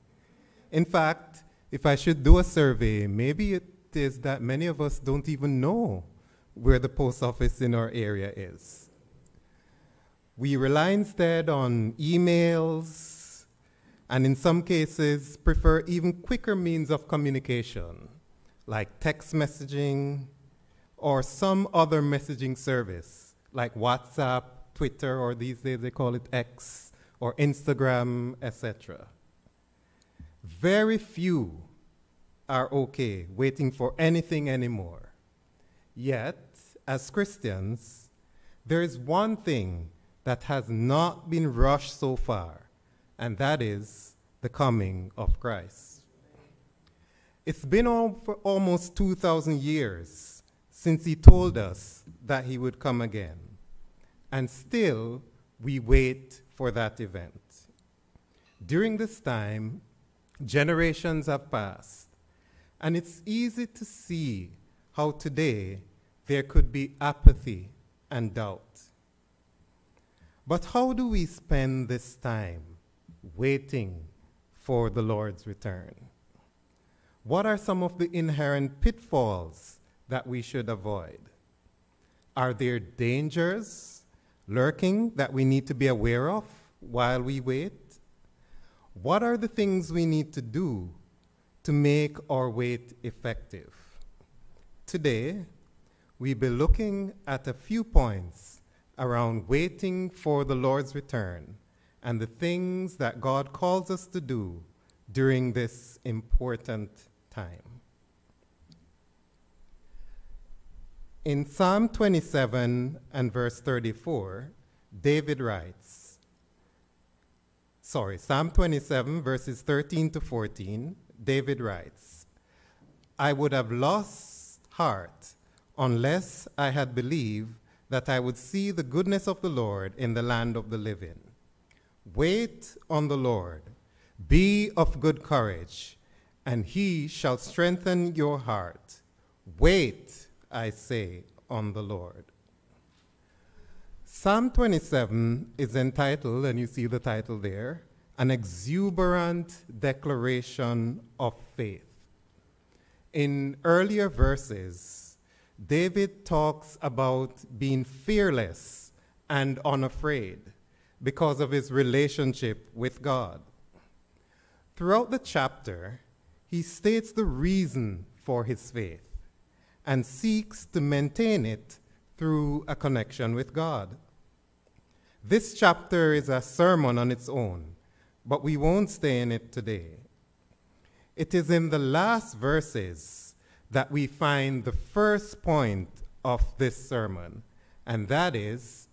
In fact, if I should do a survey, maybe it is that many of us don't even know where the post office in our area is. We rely instead on emails, and in some cases prefer even quicker means of communication, like text messaging or some other messaging service, like WhatsApp, Twitter, or these days they call it X, or Instagram, etc. Very few are okay waiting for anything anymore. Yet, as Christians, there is one thing that has not been rushed so far, and that is the coming of Christ. It's been al- almost 2,000 years since he told us that he would come again, and still we wait for that event. During this time, generations have passed, and it's easy to see how today there could be apathy and doubt. But how do we spend this time waiting for the Lord's return? What are some of the inherent pitfalls that we should avoid? Are there dangers lurking that we need to be aware of while we wait? What are the things we need to do to make our wait effective? Today, we'll be looking at a few points around waiting for the Lord's return and the things that God calls us to do during this important time. In Psalm 27 and verse 34, David writes, sorry, Psalm 27, verses 13 to 14, David writes, I would have lost heart unless I had believed that I would see the goodness of the Lord in the land of the living. Wait on the Lord, be of good courage, and he shall strengthen your heart. Wait, I say, on the Lord. Psalm 27 is entitled, and you see the title there, An Exuberant Declaration of Faith. In earlier verses, David talks about being fearless and unafraid because of his relationship with God. Throughout the chapter, he states the reason for his faith and seeks to maintain it through a connection with God. This chapter is a sermon on its own, but we won't stay in it today. It is in the last verses that we find the first point of this sermon, and that is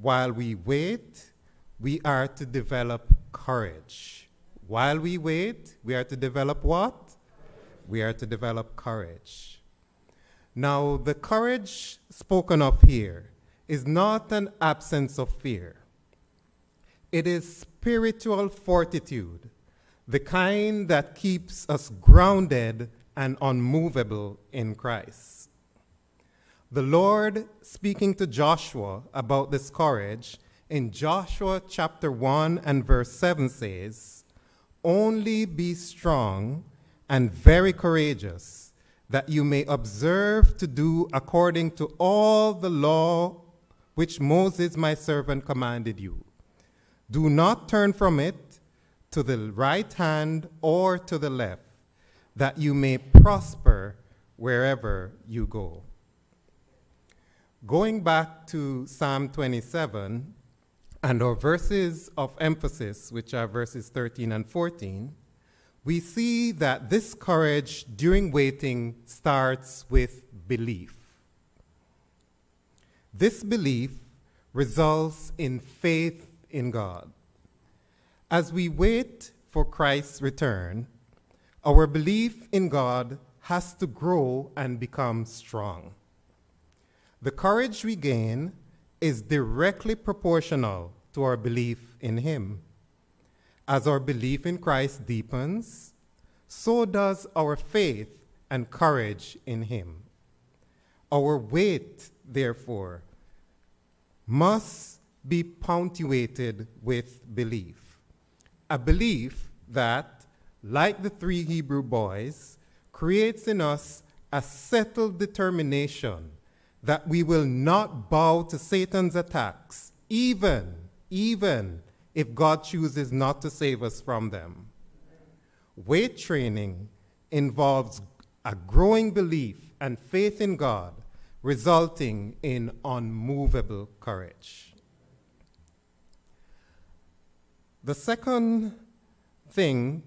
while we wait, we are to develop courage. While we wait, we are to develop what? We are to develop courage. Now, the courage spoken of here is not an absence of fear, it is spiritual fortitude, the kind that keeps us grounded and unmovable in Christ. The Lord, speaking to Joshua about this courage, in Joshua chapter 1 and verse 7 says, Only be strong and very courageous, that you may observe to do according to all the law which Moses my servant commanded you. Do not turn from it to the right hand or to the left, that you may prosper wherever you go. Going back to Psalm 27 and our verses of emphasis, which are verses 13 and 14, we see that this courage during waiting starts with belief. This belief results in faith in God. As we wait for Christ's return, our belief in God has to grow and become strong. The courage we gain is directly proportional to our belief in Him. As our belief in Christ deepens, so does our faith and courage in Him. Our wait, therefore, must be punctuated with belief. A belief that, like the three Hebrew boys, creates in us a settled determination that we will not bow to Satan's attacks, even, even if God chooses not to save us from them. Weight training involves a growing belief and faith in God, resulting in unmovable courage. The second thing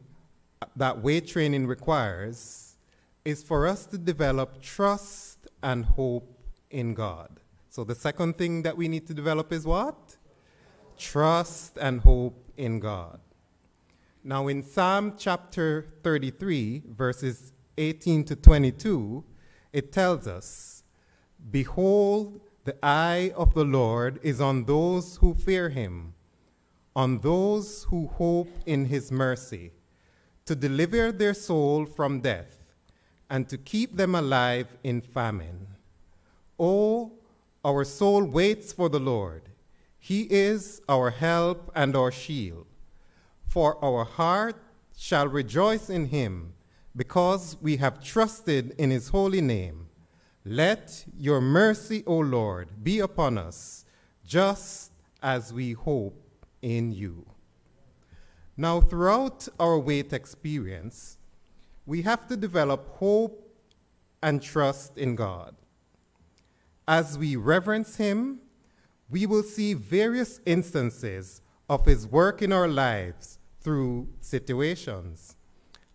that weight training requires is for us to develop trust and hope in God. So, the second thing that we need to develop is what? Trust and hope in God. Now, in Psalm chapter 33, verses 18 to 22, it tells us, Behold, the eye of the Lord is on those who fear him, on those who hope in his mercy, to deliver their soul from death, and to keep them alive in famine. Oh, our soul waits for the Lord. He is our help and our shield. For our heart shall rejoice in him, because we have trusted in his holy name. Let your mercy, O Lord, be upon us, just as we hope in you. Now, throughout our wait experience, we have to develop hope and trust in God. As we reverence Him, we will see various instances of His work in our lives through situations.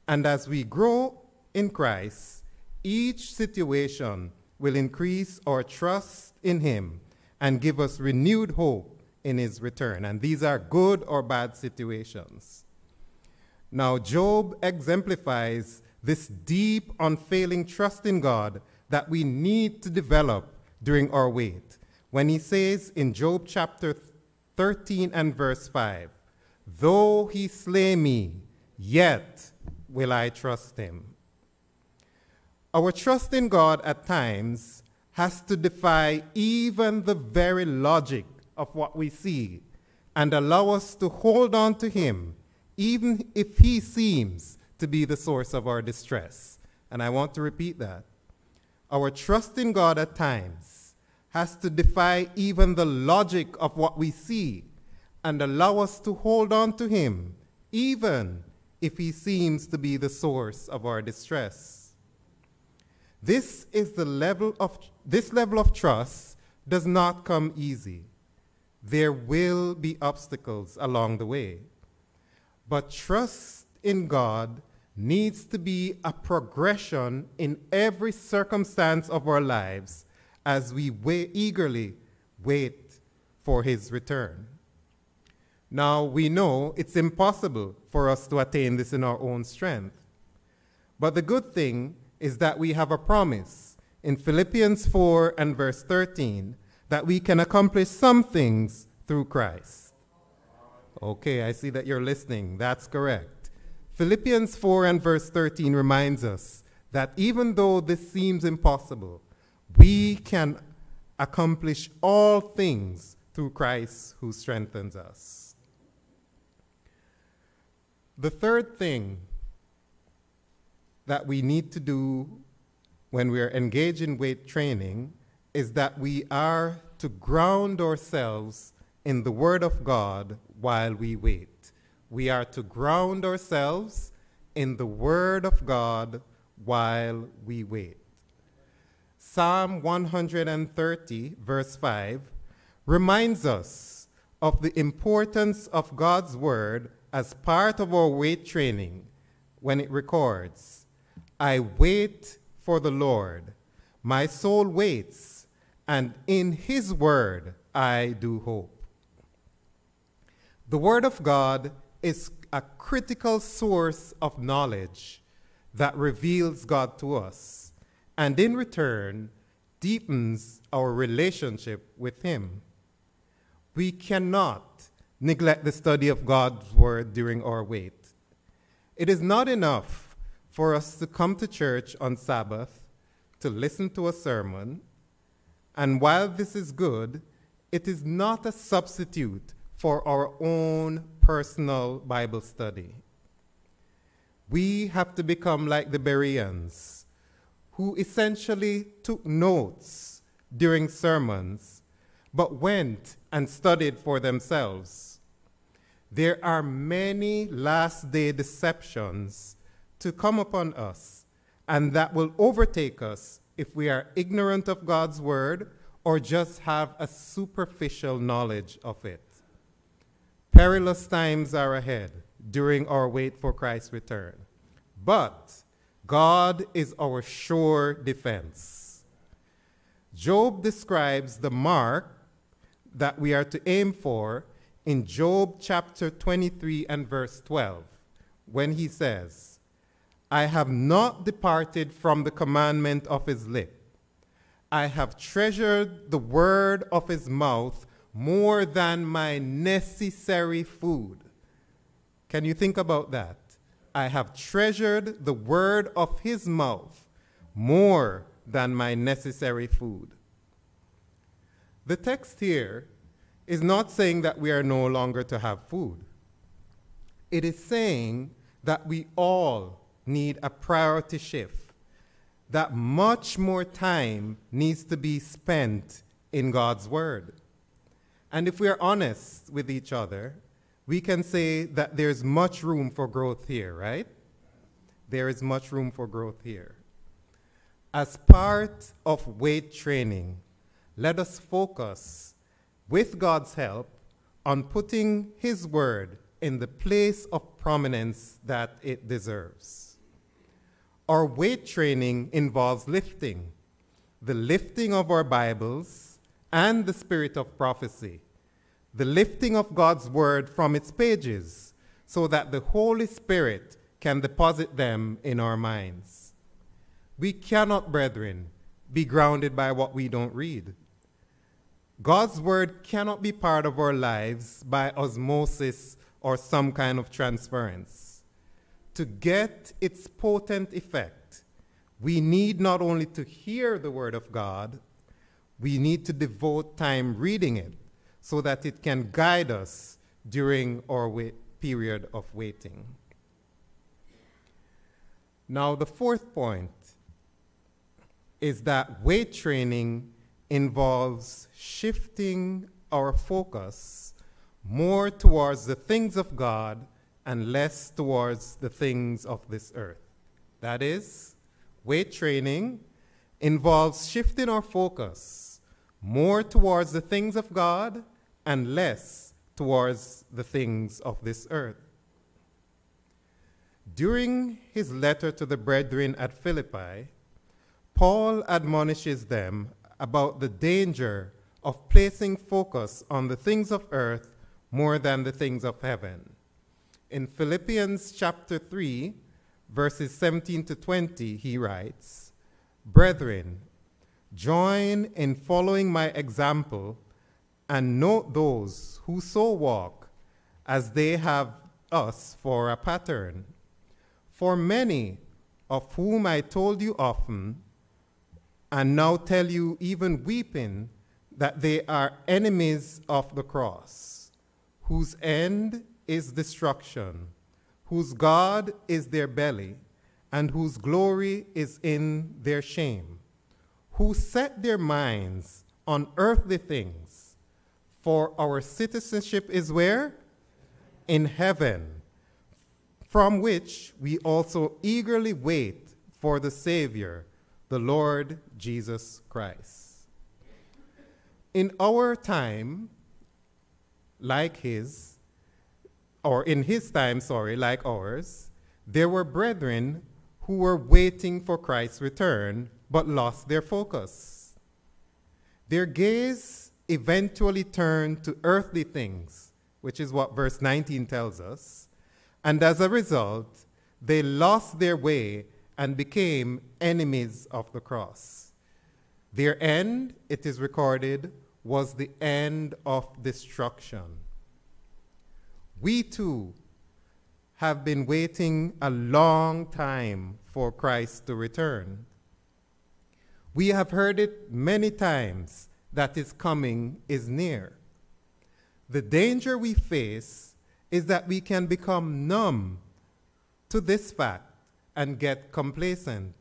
And as we grow in Christ, each situation will increase our trust in Him and give us renewed hope in His return. And these are good or bad situations. Now, Job exemplifies this deep, unfailing trust in God that we need to develop during our wait. When he says in Job chapter 13 and verse 5, Though he slay me, yet will I trust him. Our trust in God at times has to defy even the very logic of what we see and allow us to hold on to him, even if he seems to be the source of our distress. And I want to repeat that. Our trust in God at times has to defy even the logic of what we see and allow us to hold on to Him, even if He seems to be the source of our distress. This is the level of this level of trust does not come easy. There will be obstacles along the way. But trust in God needs to be a progression in every circumstance of our lives as we wait, eagerly wait for his return. Now, we know it's impossible for us to attain this in our own strength. But the good thing is that we have a promise in Philippians 4 and verse 13 that we can accomplish some things through Christ. Okay, I see that you're listening. That's correct. Philippians 4 and verse 13 reminds us that even though this seems impossible, we can accomplish all things through Christ who strengthens us. The third thing that we need to do when we are engaged in weight training is that we are to ground ourselves in the Word of God while we wait. We are to ground ourselves in the Word of God while we wait. Psalm 130, verse 5, reminds us of the importance of God's Word as part of our weight training when it records, I wait for the Lord. My soul waits, and in His Word I do hope. The Word of God is a critical source of knowledge that reveals God to us, and in return, deepens our relationship with Him. We cannot neglect the study of God's Word during our wait. It is not enough for us to come to church on Sabbath to listen to a sermon, and while this is good, it is not a substitute for our own personal Bible study. We have to become like the Bereans, who essentially took notes during sermons, but went and studied for themselves. there are many last day deceptions to come upon us, and that will overtake us if we are ignorant of God's word or just have a superficial knowledge of it. Perilous times are ahead during our wait for Christ's return, but God is our sure defense. Job describes the mark that we are to aim for in Job chapter 23 and verse 12, when he says, I have not departed from the commandment of his lip. I have treasured the word of his mouth more than my necessary food. Can you think about that? I have treasured the word of his mouth more than my necessary food. The text here is not saying that we are no longer to have food. It is saying that we all need a priority shift, that much more time needs to be spent in God's Word. And if we are honest with each other, we can say that there's much room for growth here, right? There is much room for growth here. As part of weight training, let us focus, with God's help, on putting His Word in the place of prominence that it deserves. Our weight training involves lifting, the lifting of our Bibles and the spirit of prophecy, the lifting of God's Word from its pages, so that the Holy Spirit can deposit them in our minds. We cannot, brethren, be grounded by what we don't read. God's word cannot be part of our lives by osmosis or some kind of transference. To get its potent effect, we need not only to hear the word of God, we need to devote time reading it so that it can guide us during our period of waiting. Now, the fourth point is that weight training involves shifting our focus more towards the things of God and less towards the things of this earth. That is, weight training involves shifting our focus more towards the things of God and less towards the things of this earth. During his letter to the brethren at Philippi, Paul admonishes them about the danger of placing focus on the things of earth more than the things of heaven. In Philippians chapter 3, verses 17 to 20, he writes, Brethren, join in following my example and note those who so walk as they have us for a pattern. For many of whom I told you often, and now tell you even weeping, that they are enemies of the cross, whose end is destruction, whose God is their belly, and whose glory is in their shame, who set their minds on earthly things. For our citizenship is where? In heaven, from which we also eagerly wait for the Savior, the Lord Jesus Christ. In our time, like his, or in his time, sorry, like ours, there were brethren who were waiting for Christ's return but lost their focus. Their gaze eventually turned to earthly things, which is what verse 19 tells us, and as a result, they lost their way and became enemies of the cross. Their end, it is recorded, was the end of destruction. We too have been waiting a long time for Christ to return. We have heard it many times that his coming is near. The danger we face is that we can become numb to this fact and get complacent.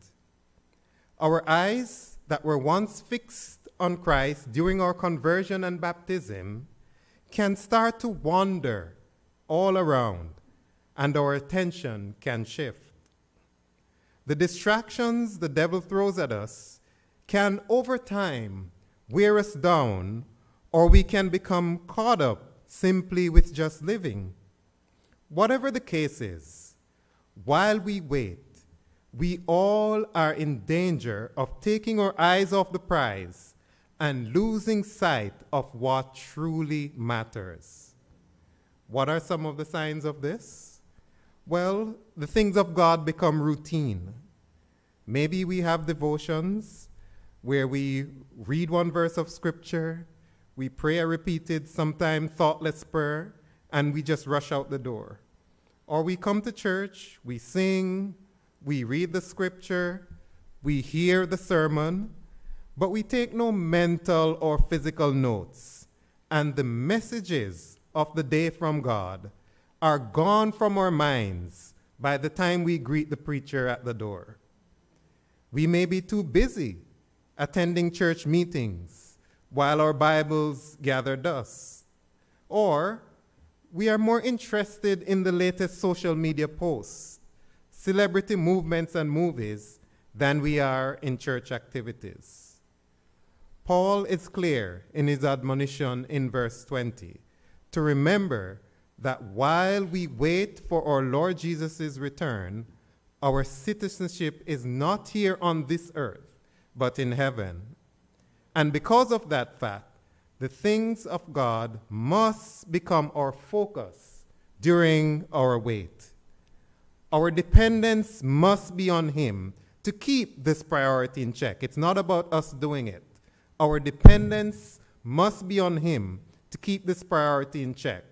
Our eyes that were once fixed on Christ during our conversion and baptism can start to wander all around, and our attention can shift. The distractions the devil throws at us can, over time, wear us down, or we can become caught up simply with just living. Whatever the case is, while we wait, we all are in danger of taking our eyes off the prize and losing sight of what truly matters. What are some of the signs of this? Well, the things of God become routine. Maybe we have devotions where we read one verse of scripture, we pray a repeated, sometimes thoughtless prayer, and we just rush out the door. Or we come to church, we sing, we read the scripture, we hear the sermon, but we take no mental or physical notes. And the messages of the day from God are gone from our minds by the time we greet the preacher at the door. We may be too busy attending church meetings while our Bibles gather dust. Or we are more interested in the latest social media posts, celebrity movements, and movies than we are in church activities. Paul is clear in his admonition in verse 20 to remember that while we wait for our Lord Jesus' return, our citizenship is not here on this earth, but in heaven. And because of that fact, the things of God must become our focus during our wait. Our dependence must be on Him to keep this priority in check. It's not about us doing it. Our dependence must be on Him to keep this priority in check.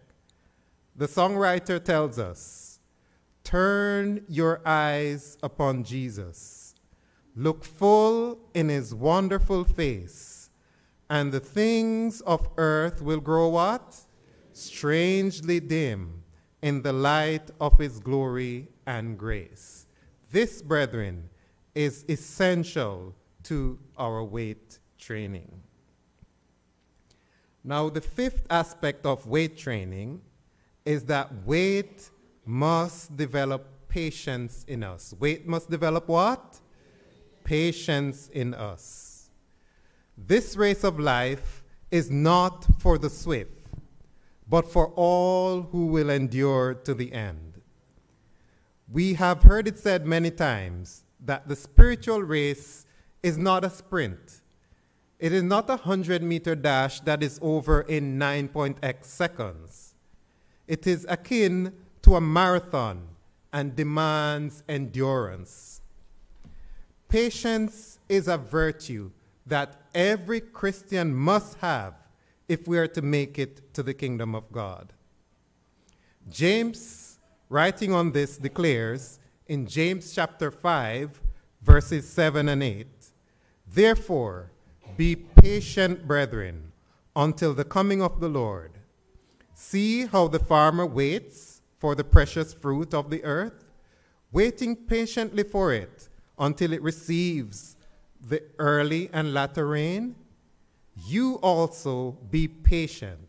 The songwriter tells us Turn your eyes upon Jesus, look full in His wonderful face, and the things of earth will grow what? Strangely dim in the light of His glory and grace. This, brethren, is essential to our wait training. Now, the fifth aspect of wait training is that wait must develop patience in us. Wait must develop what? Patience in us. This race of life is not for the swift, but for all who will endure to the end. We have heard it said many times that the spiritual race is not a sprint. It is not a 100 meter dash that is over in 9.x seconds. It is akin to a marathon and demands endurance. Patience is a virtue that every Christian must have if we are to make it to the kingdom of God. James, writing on this, declares in James chapter 5, verses 7 and 8 Therefore, be patient, brethren, until the coming of the Lord. See how the farmer waits for the precious fruit of the earth, waiting patiently for it until it receives the early and latter rain. You also be patient.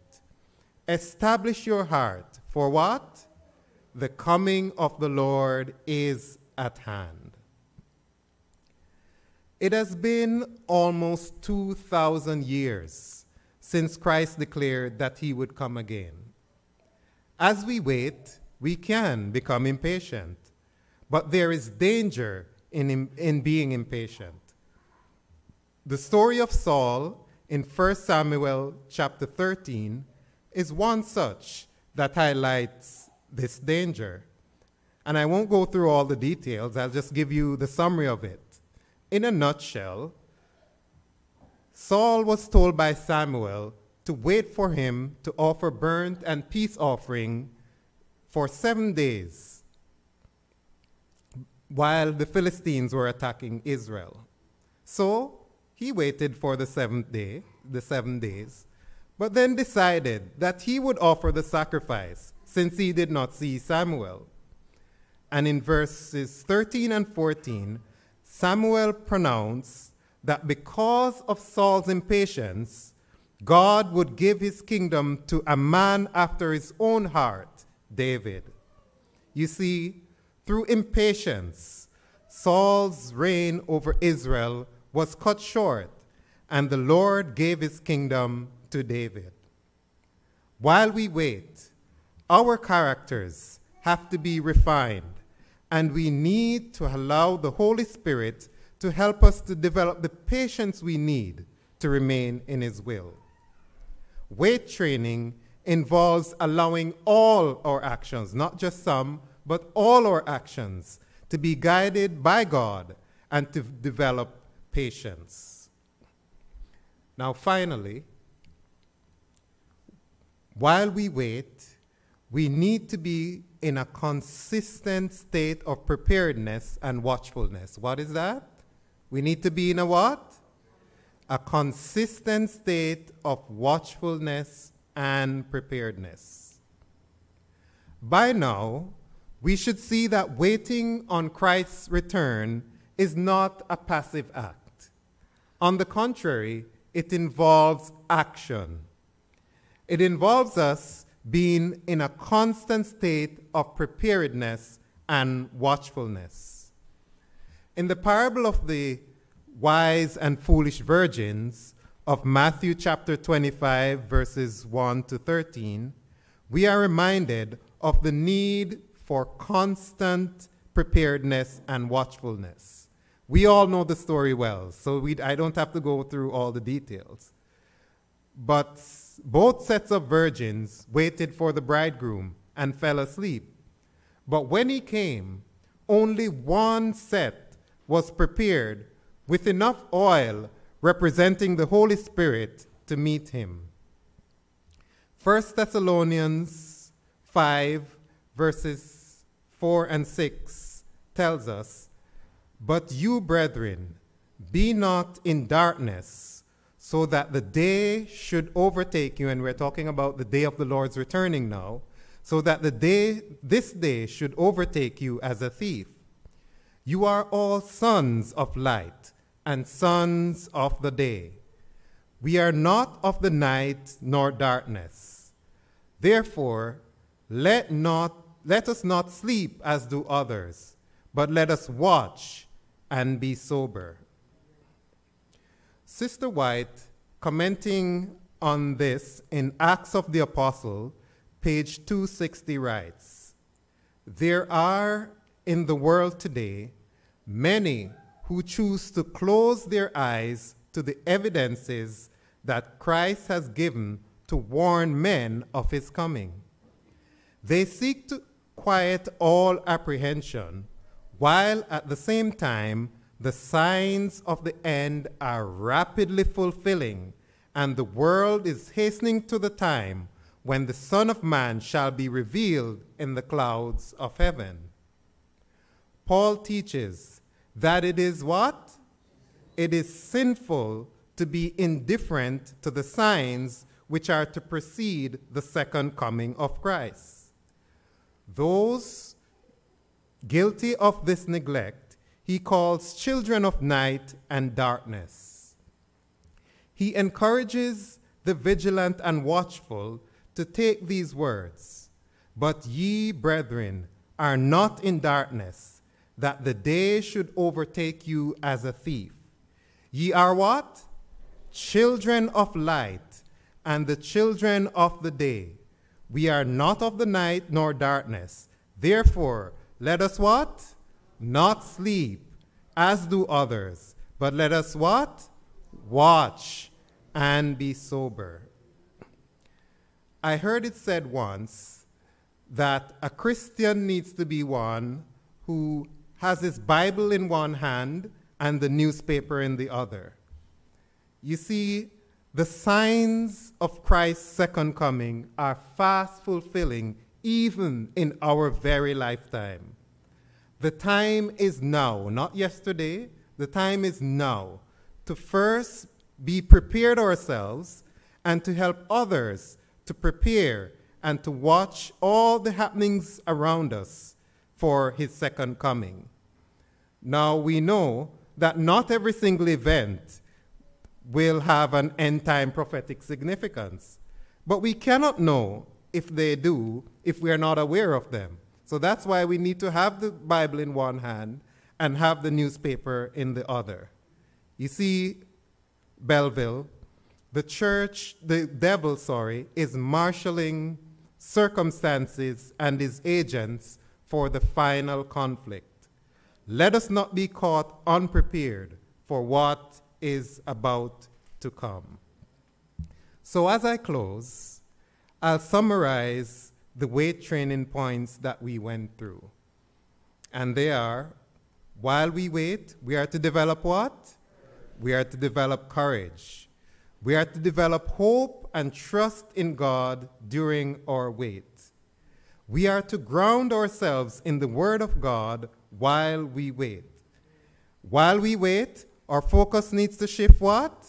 Establish your heart, for what? The coming of the Lord is at hand. It has been almost 2,000 years since Christ declared that he would come again. As we wait, we can become impatient, but there is danger in, in being impatient. The story of Saul in 1 Samuel chapter 13 is one such that highlights this danger. And I won't go through all the details, I'll just give you the summary of it. In a nutshell, Saul was told by Samuel to wait for him to offer burnt and peace offering for seven days while the Philistines were attacking Israel. So he waited for the seventh day, the seven days, but then decided that he would offer the sacrifice since he did not see Samuel. And in verses 13 and 14, Samuel pronounced that because of Saul's impatience, God would give his kingdom to a man after his own heart, David. You see, through impatience, Saul's reign over Israel was cut short, and the Lord gave his kingdom to David. While we wait, our characters have to be refined, and we need to allow the Holy Spirit to help us to develop the patience we need to remain in His will. Wait training involves allowing all our actions, not just some, but all our actions, to be guided by God and to develop patience. Now, finally, while we wait, we need to be in a consistent state of preparedness and watchfulness. What is that? We need to be in a what? A consistent state of watchfulness and preparedness. By now, we should see that waiting on Christ's return is not a passive act. On the contrary, it involves action. It involves us being in a constant state of preparedness and watchfulness. In the parable of the wise and foolish virgins of Matthew chapter 25, verses 1 to 13, we are reminded of the need for constant preparedness and watchfulness. We all know the story well, so we, I don't have to go through all the details. But both sets of virgins waited for the bridegroom and fell asleep. But when he came, only one set was prepared with enough oil representing the Holy Spirit to meet him. 1 Thessalonians 5, verses 4 and 6 tells us, But you, brethren, be not in darkness, so that the day should overtake you, and we're talking about the day of the Lord's returning now, so that the day, this day should overtake you as a thief. You are all sons of light and sons of the day. We are not of the night nor darkness. Therefore, let not let us not sleep as do others, but let us watch and be sober. Sister White, commenting on this in Acts of the Apostle, page 260 writes, There are in the world today many who choose to close their eyes to the evidences that Christ has given to warn men of his coming. They seek to quiet all apprehension, while at the same time the signs of the end are rapidly fulfilling, and the world is hastening to the time when the Son of Man shall be revealed in the clouds of heaven. Paul teaches that it is what? It is sinful to be indifferent to the signs which are to precede the second coming of Christ. Those guilty of this neglect, he calls children of night and darkness. He encourages the vigilant and watchful to take these words But ye, brethren, are not in darkness, that the day should overtake you as a thief. Ye are what? Children of light and the children of the day. We are not of the night nor darkness. Therefore, let us what? Not sleep, as do others, but let us what? Watch and be sober. I heard it said once that a Christian needs to be one who has his Bible in one hand and the newspaper in the other. You see, the signs of Christ's second coming are fast fulfilling even in our very lifetime. The time is now, not yesterday, the time is now to first be prepared ourselves and to help others to prepare and to watch all the happenings around us for his second coming. Now we know that not every single event will have an end time prophetic significance, but we cannot know if they do if we are not aware of them. So that's why we need to have the Bible in one hand and have the newspaper in the other. You see, Belleville, the church, the devil, sorry, is marshaling circumstances and his agents for the final conflict. Let us not be caught unprepared for what is about to come. So, as I close, I'll summarize the wait training points that we went through. And they are while we wait, we are to develop what? We are to develop courage. We are to develop hope and trust in God during our wait. We are to ground ourselves in the Word of God while we wait. While we wait, our focus needs to shift what?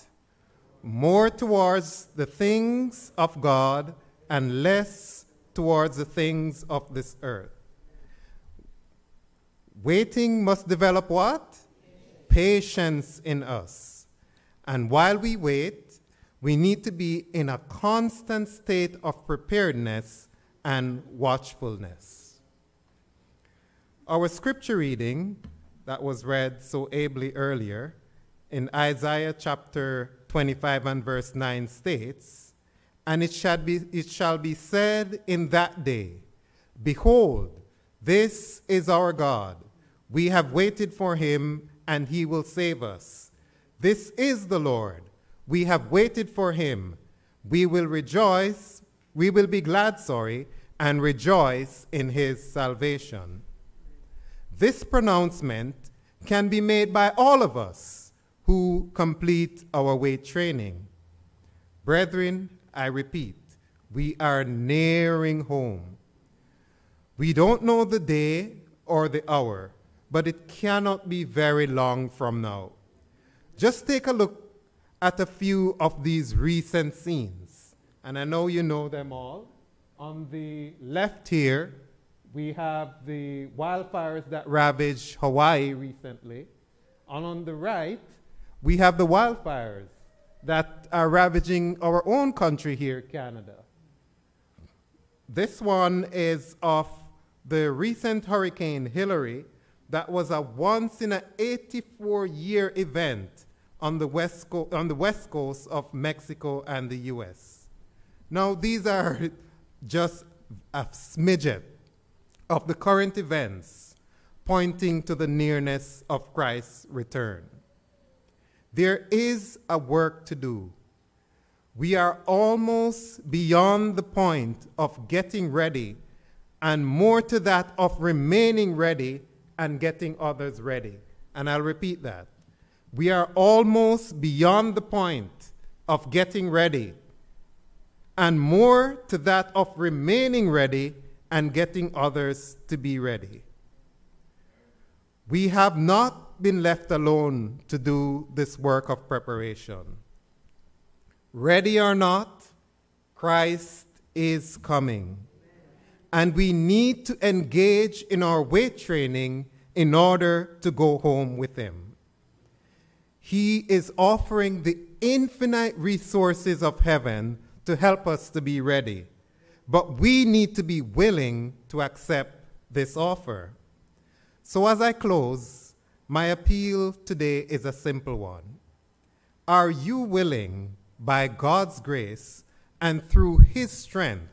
More towards the things of God and less towards the things of this earth. Waiting must develop what? Patience in us. And while we wait, we need to be in a constant state of preparedness and watchfulness. Our scripture reading that was read so ably earlier in Isaiah chapter 25 and verse 9 states, And it shall be, it shall be said in that day, Behold, this is our God. We have waited for him, and he will save us. This is the Lord. We have waited for him. We will rejoice, we will be glad, sorry, and rejoice in his salvation. This pronouncement can be made by all of us who complete our wait training. Brethren, I repeat, we are nearing home. We don't know the day or the hour, but it cannot be very long from now. Just take a look at a few of these recent scenes, and I know you know them all. On the left here, we have the wildfires that ravaged Hawaii recently. And on the right, we have the wildfires that are ravaging our own country here, Canada. This one is of the recent Hurricane Hilary that was a once in a 84 year event on the, west on the west coast of Mexico and the US. Now, these are just a smidget of the current events pointing to the nearness of Christ's return. There is a work to do. We are almost beyond the point of getting ready, and more to that of remaining ready and getting others ready. And I'll repeat that. We are almost beyond the point of getting ready, and more to that of remaining ready and getting others to be ready. We have not been left alone to do this work of preparation. Ready or not, Christ is coming. And we need to engage in our wait training in order to go home with Him. He is offering the infinite resources of heaven to help us to be ready. But we need to be willing to accept this offer. So, as I close, my appeal today is a simple one. Are you willing, by God's grace and through His strength,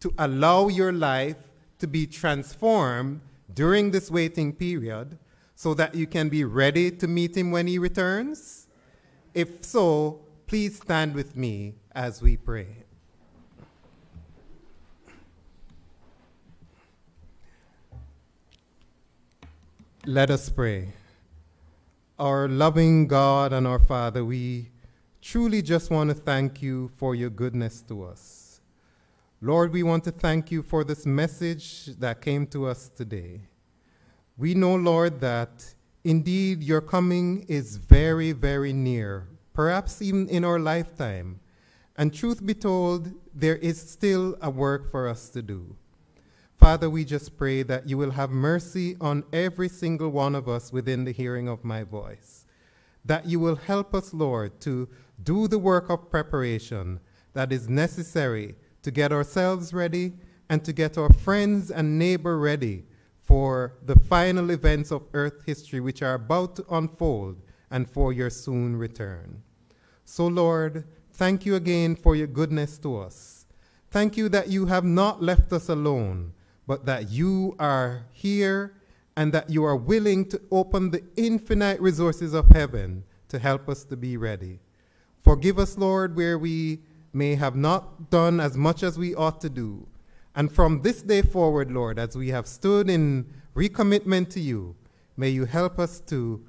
to allow your life to be transformed during this waiting period so that you can be ready to meet Him when He returns? If so, please stand with me as we pray. Let us pray. Our loving God and our Father, we truly just want to thank you for your goodness to us. Lord, we want to thank you for this message that came to us today. We know, Lord, that indeed your coming is very, very near, perhaps even in our lifetime. And truth be told, there is still a work for us to do. Father, we just pray that you will have mercy on every single one of us within the hearing of my voice. That you will help us, Lord, to do the work of preparation that is necessary to get ourselves ready and to get our friends and neighbor ready for the final events of Earth history which are about to unfold and for your soon return. So, Lord, thank you again for your goodness to us. Thank you that you have not left us alone, but that you are here and that you are willing to open the infinite resources of heaven to help us to be ready. Forgive us, Lord, where we may have not done as much as we ought to do. And from this day forward, Lord, as we have stood in recommitment to you, may you help us to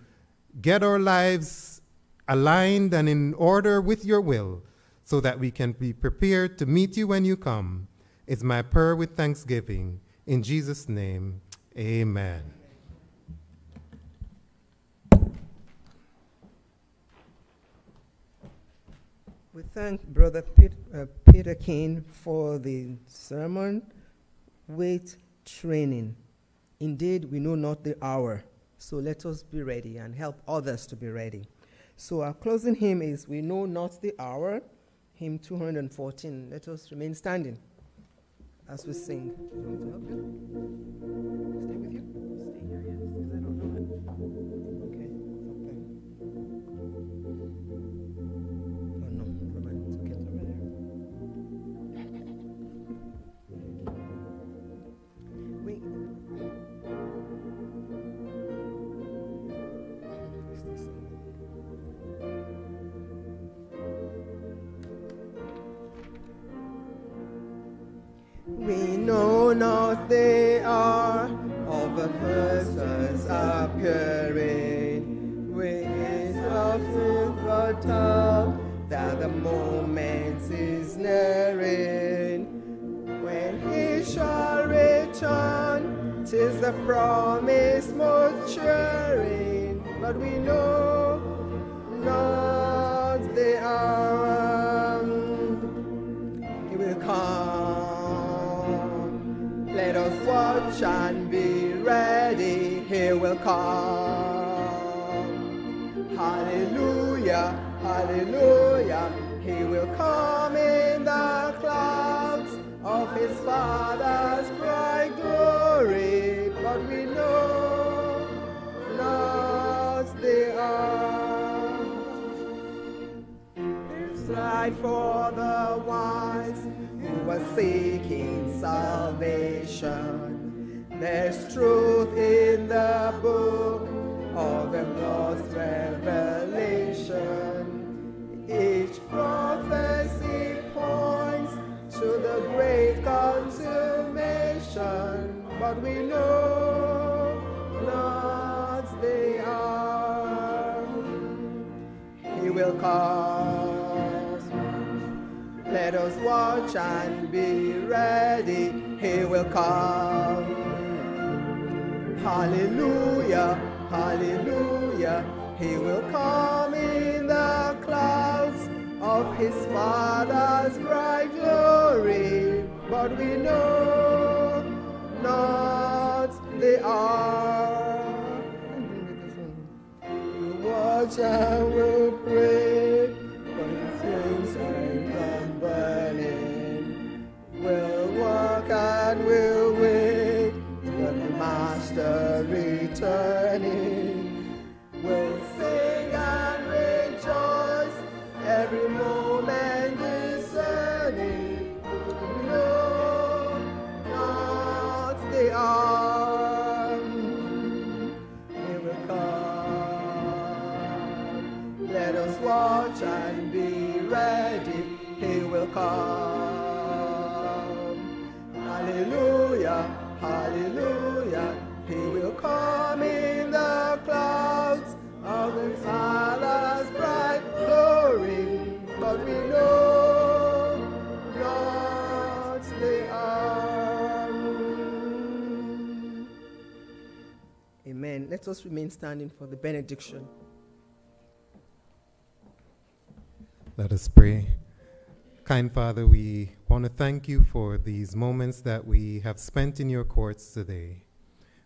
get our lives aligned and in order with your will so that we can be prepared to meet you when you come. It's my prayer with thanksgiving. In Jesus' name, amen. We thank Brother Pete, uh, Peterkin for the sermon, Wait Training. Indeed, we know not the hour, so let us be ready and help others to be ready. So our closing hymn is We Know Not the Hour, hymn 214. Let us remain standing as we sing. You want me to help you? Stay with you? Stay here, yes, not the hour of a person's appearing. We is often foretell that the moment is nearing. When he shall return, tis the promise most cheering. But we know not the hour. He will come. Let us watch and be ready. He will come. Hallelujah, hallelujah. He will come in the clouds of his Father's bright glory. But we know not the hour. There's light for the ones are seeking salvation. There's truth in the book of the lost revelation. Each prophecy points to the great consummation, but we know not the hour. He will come. Let us watch and be ready. He will come. Hallelujah, hallelujah. He will come in the clouds of his Father's bright glory. But we know not the hour. Watch and we'll pray Let us remain standing for the benediction. Let us pray. Kind Father, we want to thank you for these moments that we have spent in your courts today.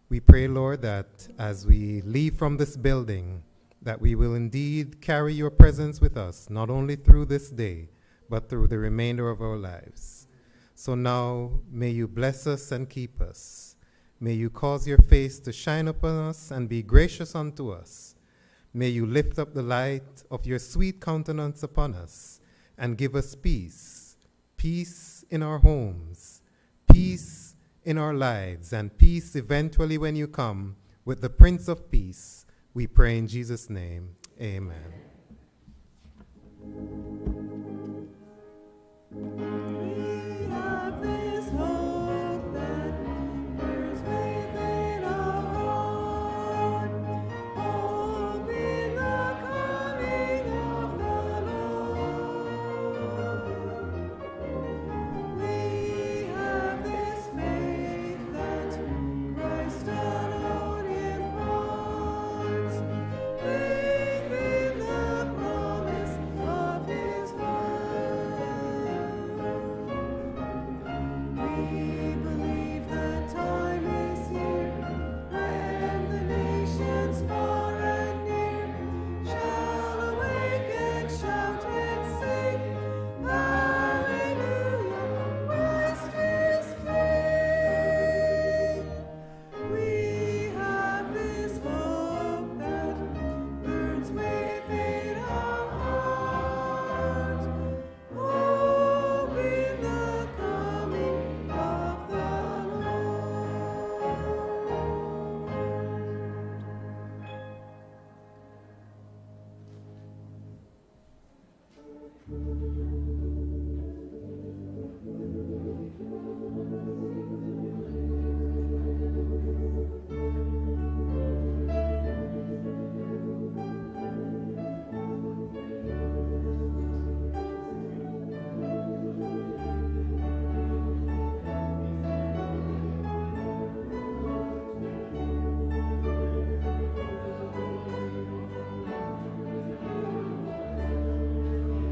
We pray, Lord, that as we leave from this building, that we will indeed carry your presence with us, not only through this day, but through the remainder of our lives. So now may you bless us and keep us. May you cause your face to shine upon us and be gracious unto us. May you lift up the light of your sweet countenance upon us and give us peace. Peace in our homes, peace in our lives, and peace eventually when you come with the Prince of Peace. We pray in Jesus' name. Amen.